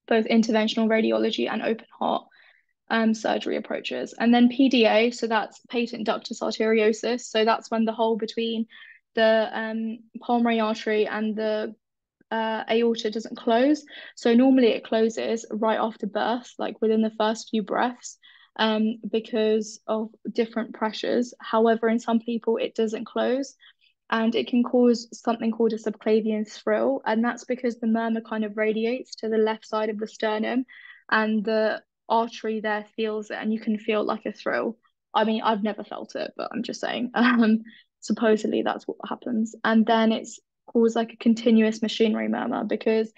both interventional radiology and open heart um, surgery approaches. And then PDA, so that's patent ductus arteriosus. So that's when the hole between the um, pulmonary artery and the uh, aorta doesn't close. So normally it closes right after birth, like within the first few breaths, um, because of different pressures. However, in some people it doesn't close. And it can cause something called a subclavian thrill, and that's because the murmur kind of radiates to the left side of the sternum, and the artery there feels it and you can feel like a thrill. I mean, I've never felt it, but I'm just saying. Um, supposedly that's what happens. And then it's caused like a continuous machinery murmur because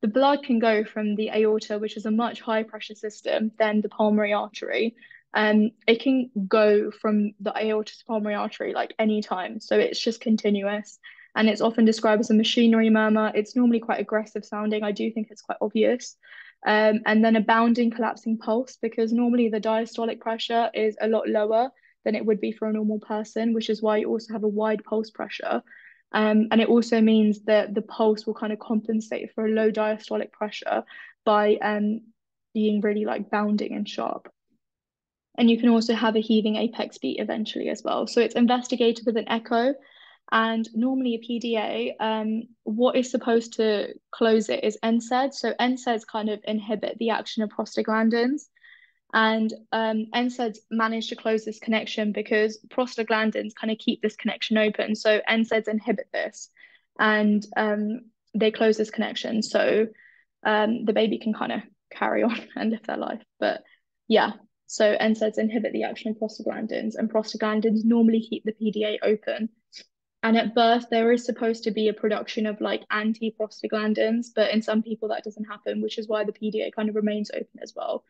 the blood can go from the aorta, which is a much higher pressure system than the pulmonary artery. Um, it can go from the aorta to pulmonary artery like any time. So it's just continuous. And it's often described as a machinery murmur. It's normally quite aggressive sounding. I do think it's quite obvious. Um, and then a bounding collapsing pulse, because normally the diastolic pressure is a lot lower than it would be for a normal person, which is why you also have a wide pulse pressure. Um, and it also means that the pulse will kind of compensate for a low diastolic pressure by um, being really like bounding and sharp. And you can also have a heaving apex beat eventually as well. So it's investigated with an echo. And normally a PDA, um, what is supposed to close it is NSAIDs. So NSAIDs kind of inhibit the action of prostaglandins. And um, NSAIDs manage to close this connection because prostaglandins kind of keep this connection open. So NSAIDs inhibit this and um, they close this connection. So um, the baby can kind of carry on and live their life. But yeah, so NSAIDs inhibit the action of prostaglandins and prostaglandins normally keep the PDA open. And at birth, there is supposed to be a production of like anti prostaglandins, but in some people that doesn't happen, which is why the PDA kind of remains open as well.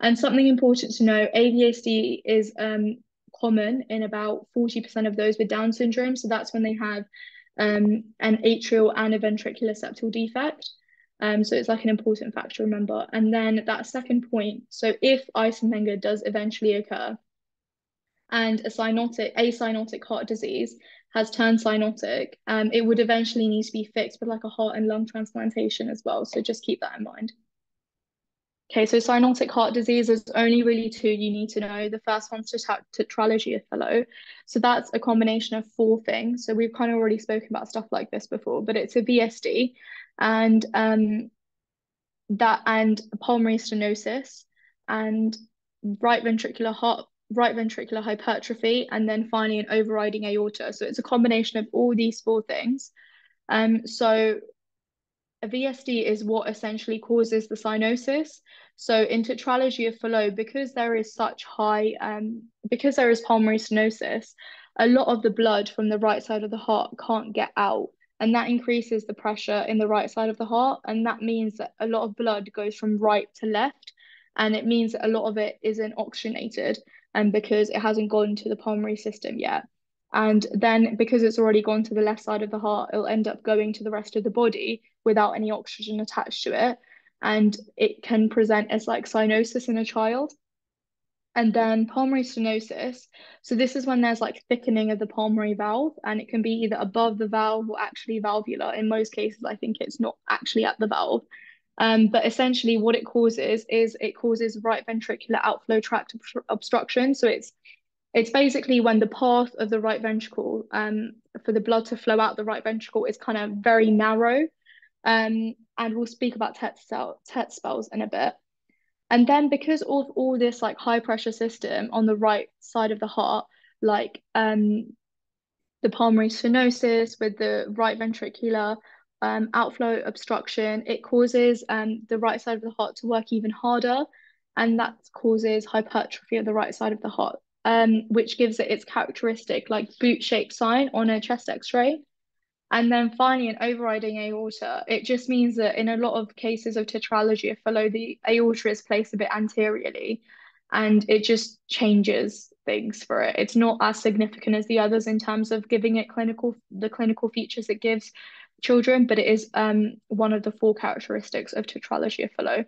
And something important to know, AVSD is um, common in about 40% of those with Down syndrome. So that's when they have um, an atrial and a ventricular septal defect. Um, so it's like an important fact to remember. And then that second point, so if Eisenmenger does eventually occur and a cyanotic, acyanotic heart disease has turned cyanotic, um, it would eventually need to be fixed with like a heart and lung transplantation as well. So just keep that in mind. Okay, so cyanotic heart disease is only really two you need to know. The first one's tetralogy of Fallot. So that's a combination of four things. So we've kind of already spoken about stuff like this before, but it's a VSD and um, that and pulmonary stenosis and right ventricular heart right ventricular hypertrophy and then finally an overriding aorta. So it's a combination of all these four things. Um, so a VSD is what essentially causes the cyanosis. So in tetralogy of Fallot, because there is such high, um, because there is pulmonary stenosis, a lot of the blood from the right side of the heart can't get out. And that increases the pressure in the right side of the heart. And that means that a lot of blood goes from right to left. And it means that a lot of it isn't oxygenated and because it hasn't gone to the pulmonary system yet. And then because it's already gone to the left side of the heart, it'll end up going to the rest of the body without any oxygen attached to it. And it can present as like cyanosis in a child. And then pulmonary stenosis. So this is when there's like thickening of the pulmonary valve, and it can be either above the valve or actually valvular. In most cases, I think it's not actually at the valve. Um, but essentially, what it causes is it causes right ventricular outflow tract ob obstruction. So it's it's basically when the path of the right ventricle um, for the blood to flow out the right ventricle is kind of very narrow. Um, and we'll speak about TET, cell, TET spells in a bit. And then because of all this like high pressure system on the right side of the heart, like um, the pulmonary stenosis with the right ventricular um, outflow obstruction, it causes um, the right side of the heart to work even harder. And that causes hypertrophy of the right side of the heart um, which gives it its characteristic like boot-shaped sign on a chest x-ray. And then finally, an overriding aorta. It just means that in a lot of cases of tetralogy of Fallot, the aorta is placed a bit anteriorly and it just changes things for it. It's not as significant as the others in terms of giving it clinical the clinical features it gives children, but it is um, one of the four characteristics of tetralogy of Fallot.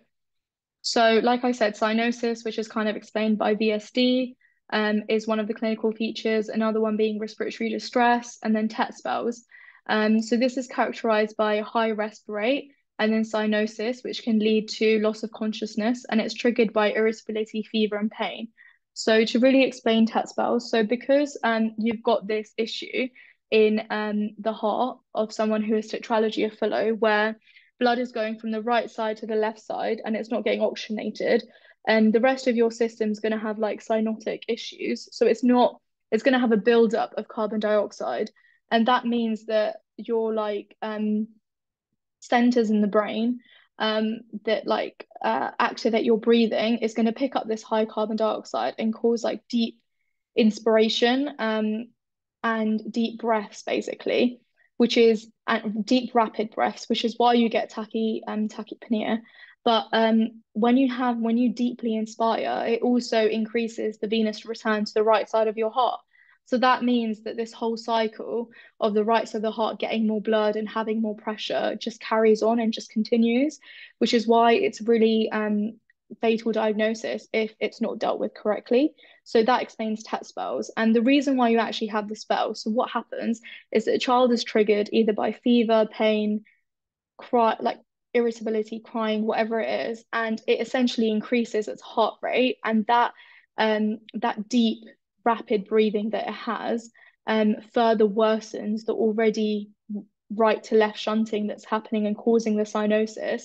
So, like I said, cyanosis, which is kind of explained by VSD, um, is one of the clinical features, another one being respiratory distress, and then TET spells. Um, so this is characterized by high respirate and then cyanosis, which can lead to loss of consciousness, and it's triggered by irritability, fever, and pain. So to really explain TET spells, so because um, you've got this issue in um, the heart of someone who has tetralogy of Fallot, where blood is going from the right side to the left side and it's not getting oxygenated, and the rest of your system's going to have like cyanotic issues. So it's not, it's going to have a buildup of carbon dioxide. And that means that your like um, centers in the brain um, that like uh, activate your breathing is going to pick up this high carbon dioxide and cause like deep inspiration um, and deep breaths basically. which is deep rapid breaths, which is why you get tachy um tachypnea. But um, when you have when you deeply inspire, it also increases the venous return to the right side of your heart. So that means that this whole cycle of the right side of the heart getting more blood and having more pressure just carries on and just continues, which is why it's really um, fatal diagnosis if it's not dealt with correctly. So that explains TET spells. And the reason why you actually have the spell, so what happens is that a child is triggered either by fever, pain, cry, like irritability, crying, whatever it is, and it essentially increases its heart rate. And that um, that deep rapid breathing that it has um, further worsens the already right to left shunting that's happening and causing the cyanosis.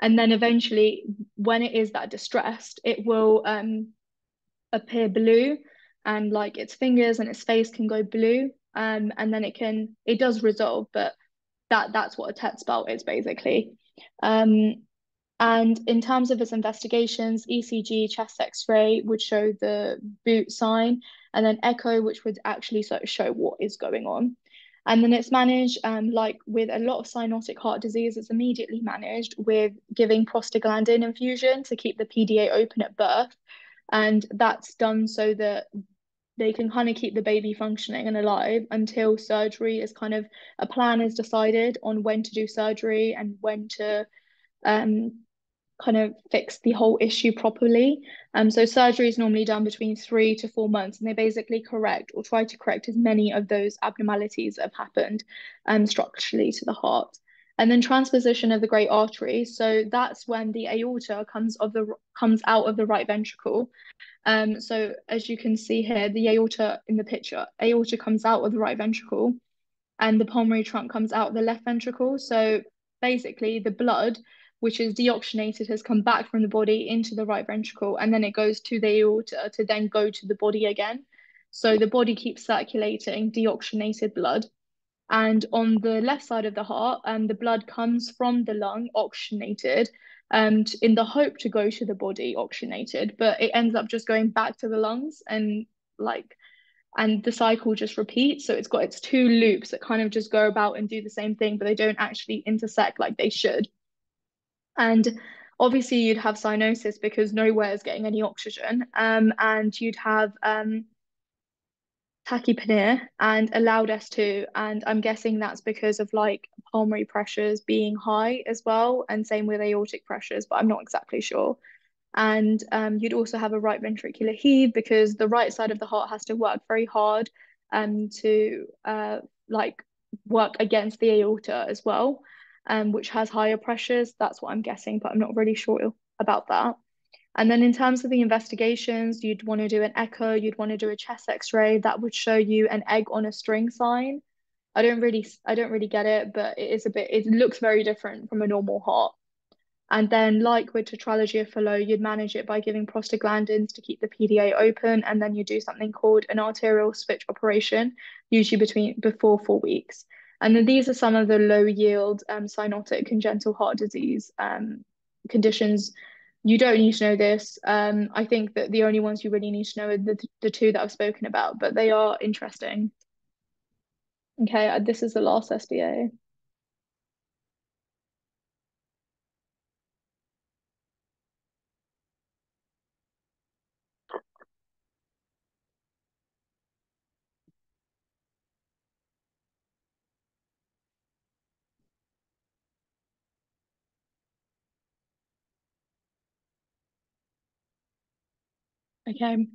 And then eventually, when it is that distressed, it will um, appear blue and like its fingers and its face can go blue. Um, and then it can, it does resolve, but that that's what a TET spell is basically. Um, and in terms of its investigations, ECG, chest X-ray would show the boot sign, and then echo, which would actually sort of show what is going on. And then it's managed, um, like with a lot of cyanotic heart disease, it's immediately managed with giving prostaglandin infusion to keep the PDA open at birth. And that's done so that they can kind of keep the baby functioning and alive until surgery is kind of a plan is decided on when to do surgery and when to um, kind of fix the whole issue properly. Um, so surgery is normally done between three to four months, and they basically correct or try to correct as many of those abnormalities that have happened um, structurally to the heart. And then transposition of the great artery. So that's when the aorta comes of the comes out of the right ventricle. Um, so as you can see here, the aorta in the picture, aorta comes out of the right ventricle, and the pulmonary trunk comes out of the left ventricle. So basically, the blood which is deoxygenated, has come back from the body into the right ventricle, and then it goes to the aorta to then go to the body again. So the body keeps circulating deoxygenated blood. And on the left side of the heart, um, the blood comes from the lung oxygenated and in the hope to go to the body oxygenated, but it ends up just going back to the lungs and like, and the cycle just repeats. So it's got its two loops that kind of just go about and do the same thing, but they don't actually intersect like they should. And obviously, you'd have cyanosis because nowhere is getting any oxygen. Um, and you'd have um, tachypnea and a loud S2. And I'm guessing that's because of like pulmonary pressures being high as well. And same with aortic pressures, but I'm not exactly sure. And um, you'd also have a right ventricular heave because the right side of the heart has to work very hard um, to uh, like work against the aorta as well um, which has higher pressures. That's what I'm guessing, but I'm not really sure about that. And then in terms of the investigations, you'd want to do an echo, you'd want to do a chest x-ray that would show you an egg on a string sign. I don't really I don't really get it, but it is a bit it looks very different from a normal heart. And then like with tetralogy of Fallot, you'd manage it by giving prostaglandins to keep the PDA open, and then you do something called an arterial switch operation, usually between before four weeks. And then these are some of the low yield um, cyanotic congenital heart disease um, conditions. You don't need to know this. Um, I think that the only ones you really need to know are the, the two that I've spoken about, but they are interesting. Okay, uh, this is the last SBA. Okay,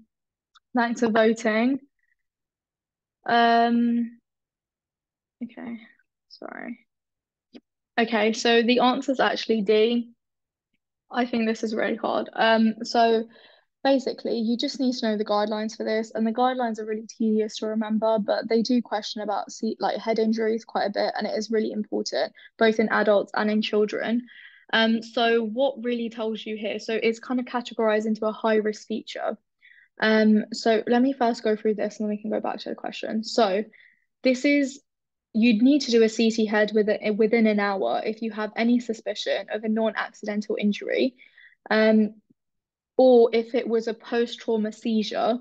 Back to voting. Um, okay, sorry. Okay, so the answer is actually D. I think this is really hard. Um, so basically, you just need to know the guidelines for this, and the guidelines are really tedious to remember, but they do question about see like head injuries quite a bit, and it is really important both in adults and in children. Um, so what really tells you here? So it's kind of categorized into a high risk feature. Um, so let me first go through this and then we can go back to the question. So this is you'd need to do a CT head within within an hour if you have any suspicion of a non-accidental injury, um, or if it was a post-trauma seizure.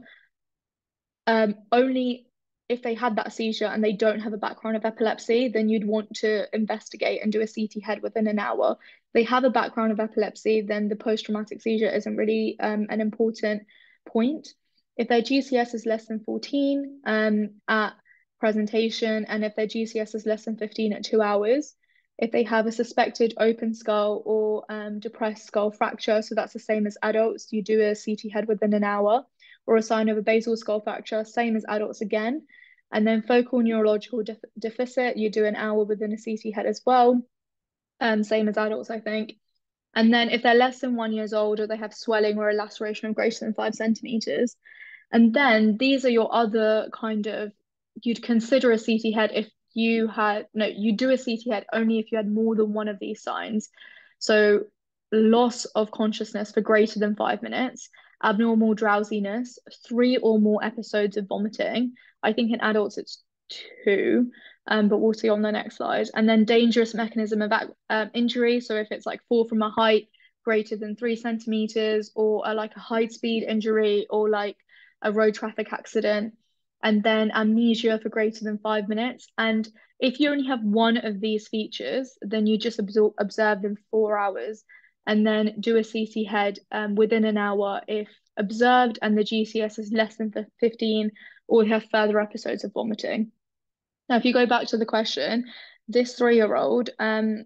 Um, only if they had that seizure and they don't have a background of epilepsy, then you'd want to investigate and do a CT head within an hour. If they have a background of epilepsy, then the post-traumatic seizure isn't really um, an important point. If their GCS is less than 14 um, at presentation, and if their GCS is less than 15 at two hours, if they have a suspected open skull or um, depressed skull fracture, so that's the same as adults, you do a CT head within an hour, or a sign of a basal skull fracture, same as adults again. And then focal neurological def deficit, you do an hour within a CT head as well, um, same as adults, I think. And then if they're less than one years old or they have swelling or a laceration of greater than five centimeters, and then these are your other kind of, you'd consider a CT head if you had, no, you do a CT head only if you had more than one of these signs. So loss of consciousness for greater than five minutes, abnormal drowsiness, three or more episodes of vomiting. I think in adults it's two, um, but we'll see on the next slide. And then dangerous mechanism of um, injury. So if it's like fall from a height greater than three centimeters, or a, like a high speed injury, or like a road traffic accident, and then amnesia for greater than five minutes. And if you only have one of these features, then you just absorb, observe them four hours and then do a CT head um, within an hour if observed and the GCS is less than 15 or have further episodes of vomiting. Now, if you go back to the question, this three-year-old, um,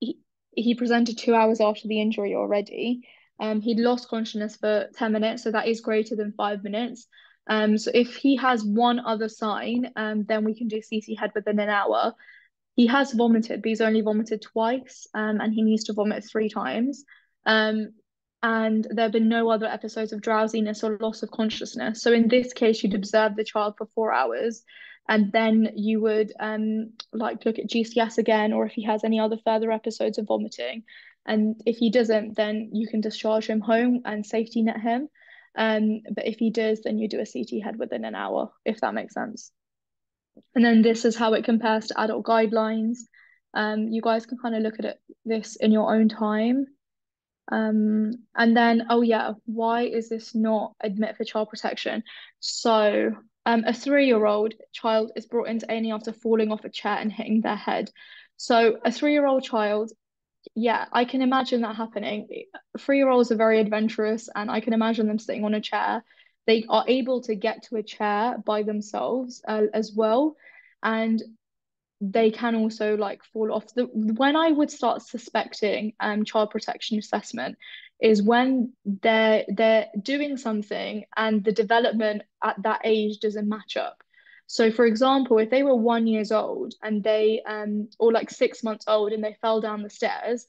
he, he presented two hours after the injury already. Um, he'd lost consciousness for 10 minutes, so that is greater than five minutes. Um, so if he has one other sign, um, then we can do CT head within an hour. He has vomited, but he's only vomited twice, um, and he needs to vomit three times. Um, and there have been no other episodes of drowsiness or loss of consciousness. So in this case, you'd observe the child for four hours, and then you would um, like look at GCS again, or if he has any other further episodes of vomiting. And if he doesn't, then you can discharge him home and safety net him. Um, but if he does, then you do a CT head within an hour, if that makes sense. And then this is how it compares to adult guidelines. Um, you guys can kind of look at it this in your own time. Um, and then, oh yeah, why is this not admit for child protection? So um, a three-year-old child is brought into A&E after falling off a chair and hitting their head. So a three-year-old child, yeah, I can imagine that happening. Three-year-olds are very adventurous, and I can imagine them sitting on a chair they are able to get to a chair by themselves uh, as well and they can also like fall off. The when i would start suspecting um child protection assessment is when they're they're doing something and the development at that age doesn't match up. So for example if they were one years old and they um or like six months old and they fell down the stairs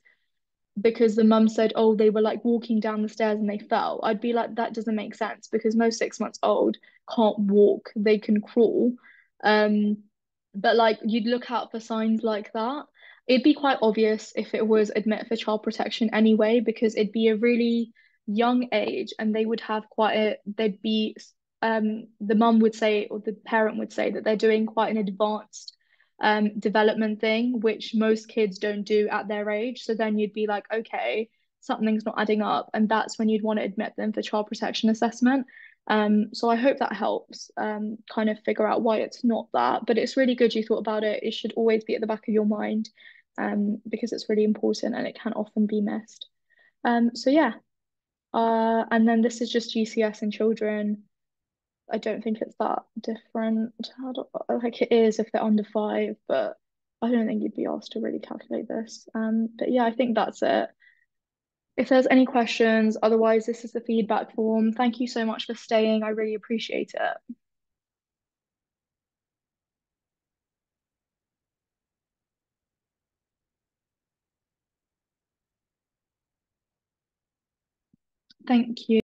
because the mum said, oh, they were like walking down the stairs and they fell, I'd be like, that doesn't make sense because most six months old can't walk, they can crawl. Um, but like you'd look out for signs like that. It'd be quite obvious if it was admit for child protection anyway, because it'd be a really young age and they would have quite a, they'd be, um, the mum would say, or the parent would say that they're doing quite an advanced um, development thing, which most kids don't do at their age. So then you'd be like, okay, something's not adding up. And that's when you'd want to admit them for child protection assessment. Um, so I hope that helps um, kind of figure out why it's not that. But it's really good you thought about it. It should always be at the back of your mind um, because it's really important and it can often be missed. Um, so yeah. Uh, and then this is just GCS in children. I don't think it's that different. like it is if they're under five, but I don't think you'd be asked to really calculate this. Um, but yeah, I think that's it. If there's any questions, otherwise this is the feedback form. Thank you so much for staying. I really appreciate it. Thank you.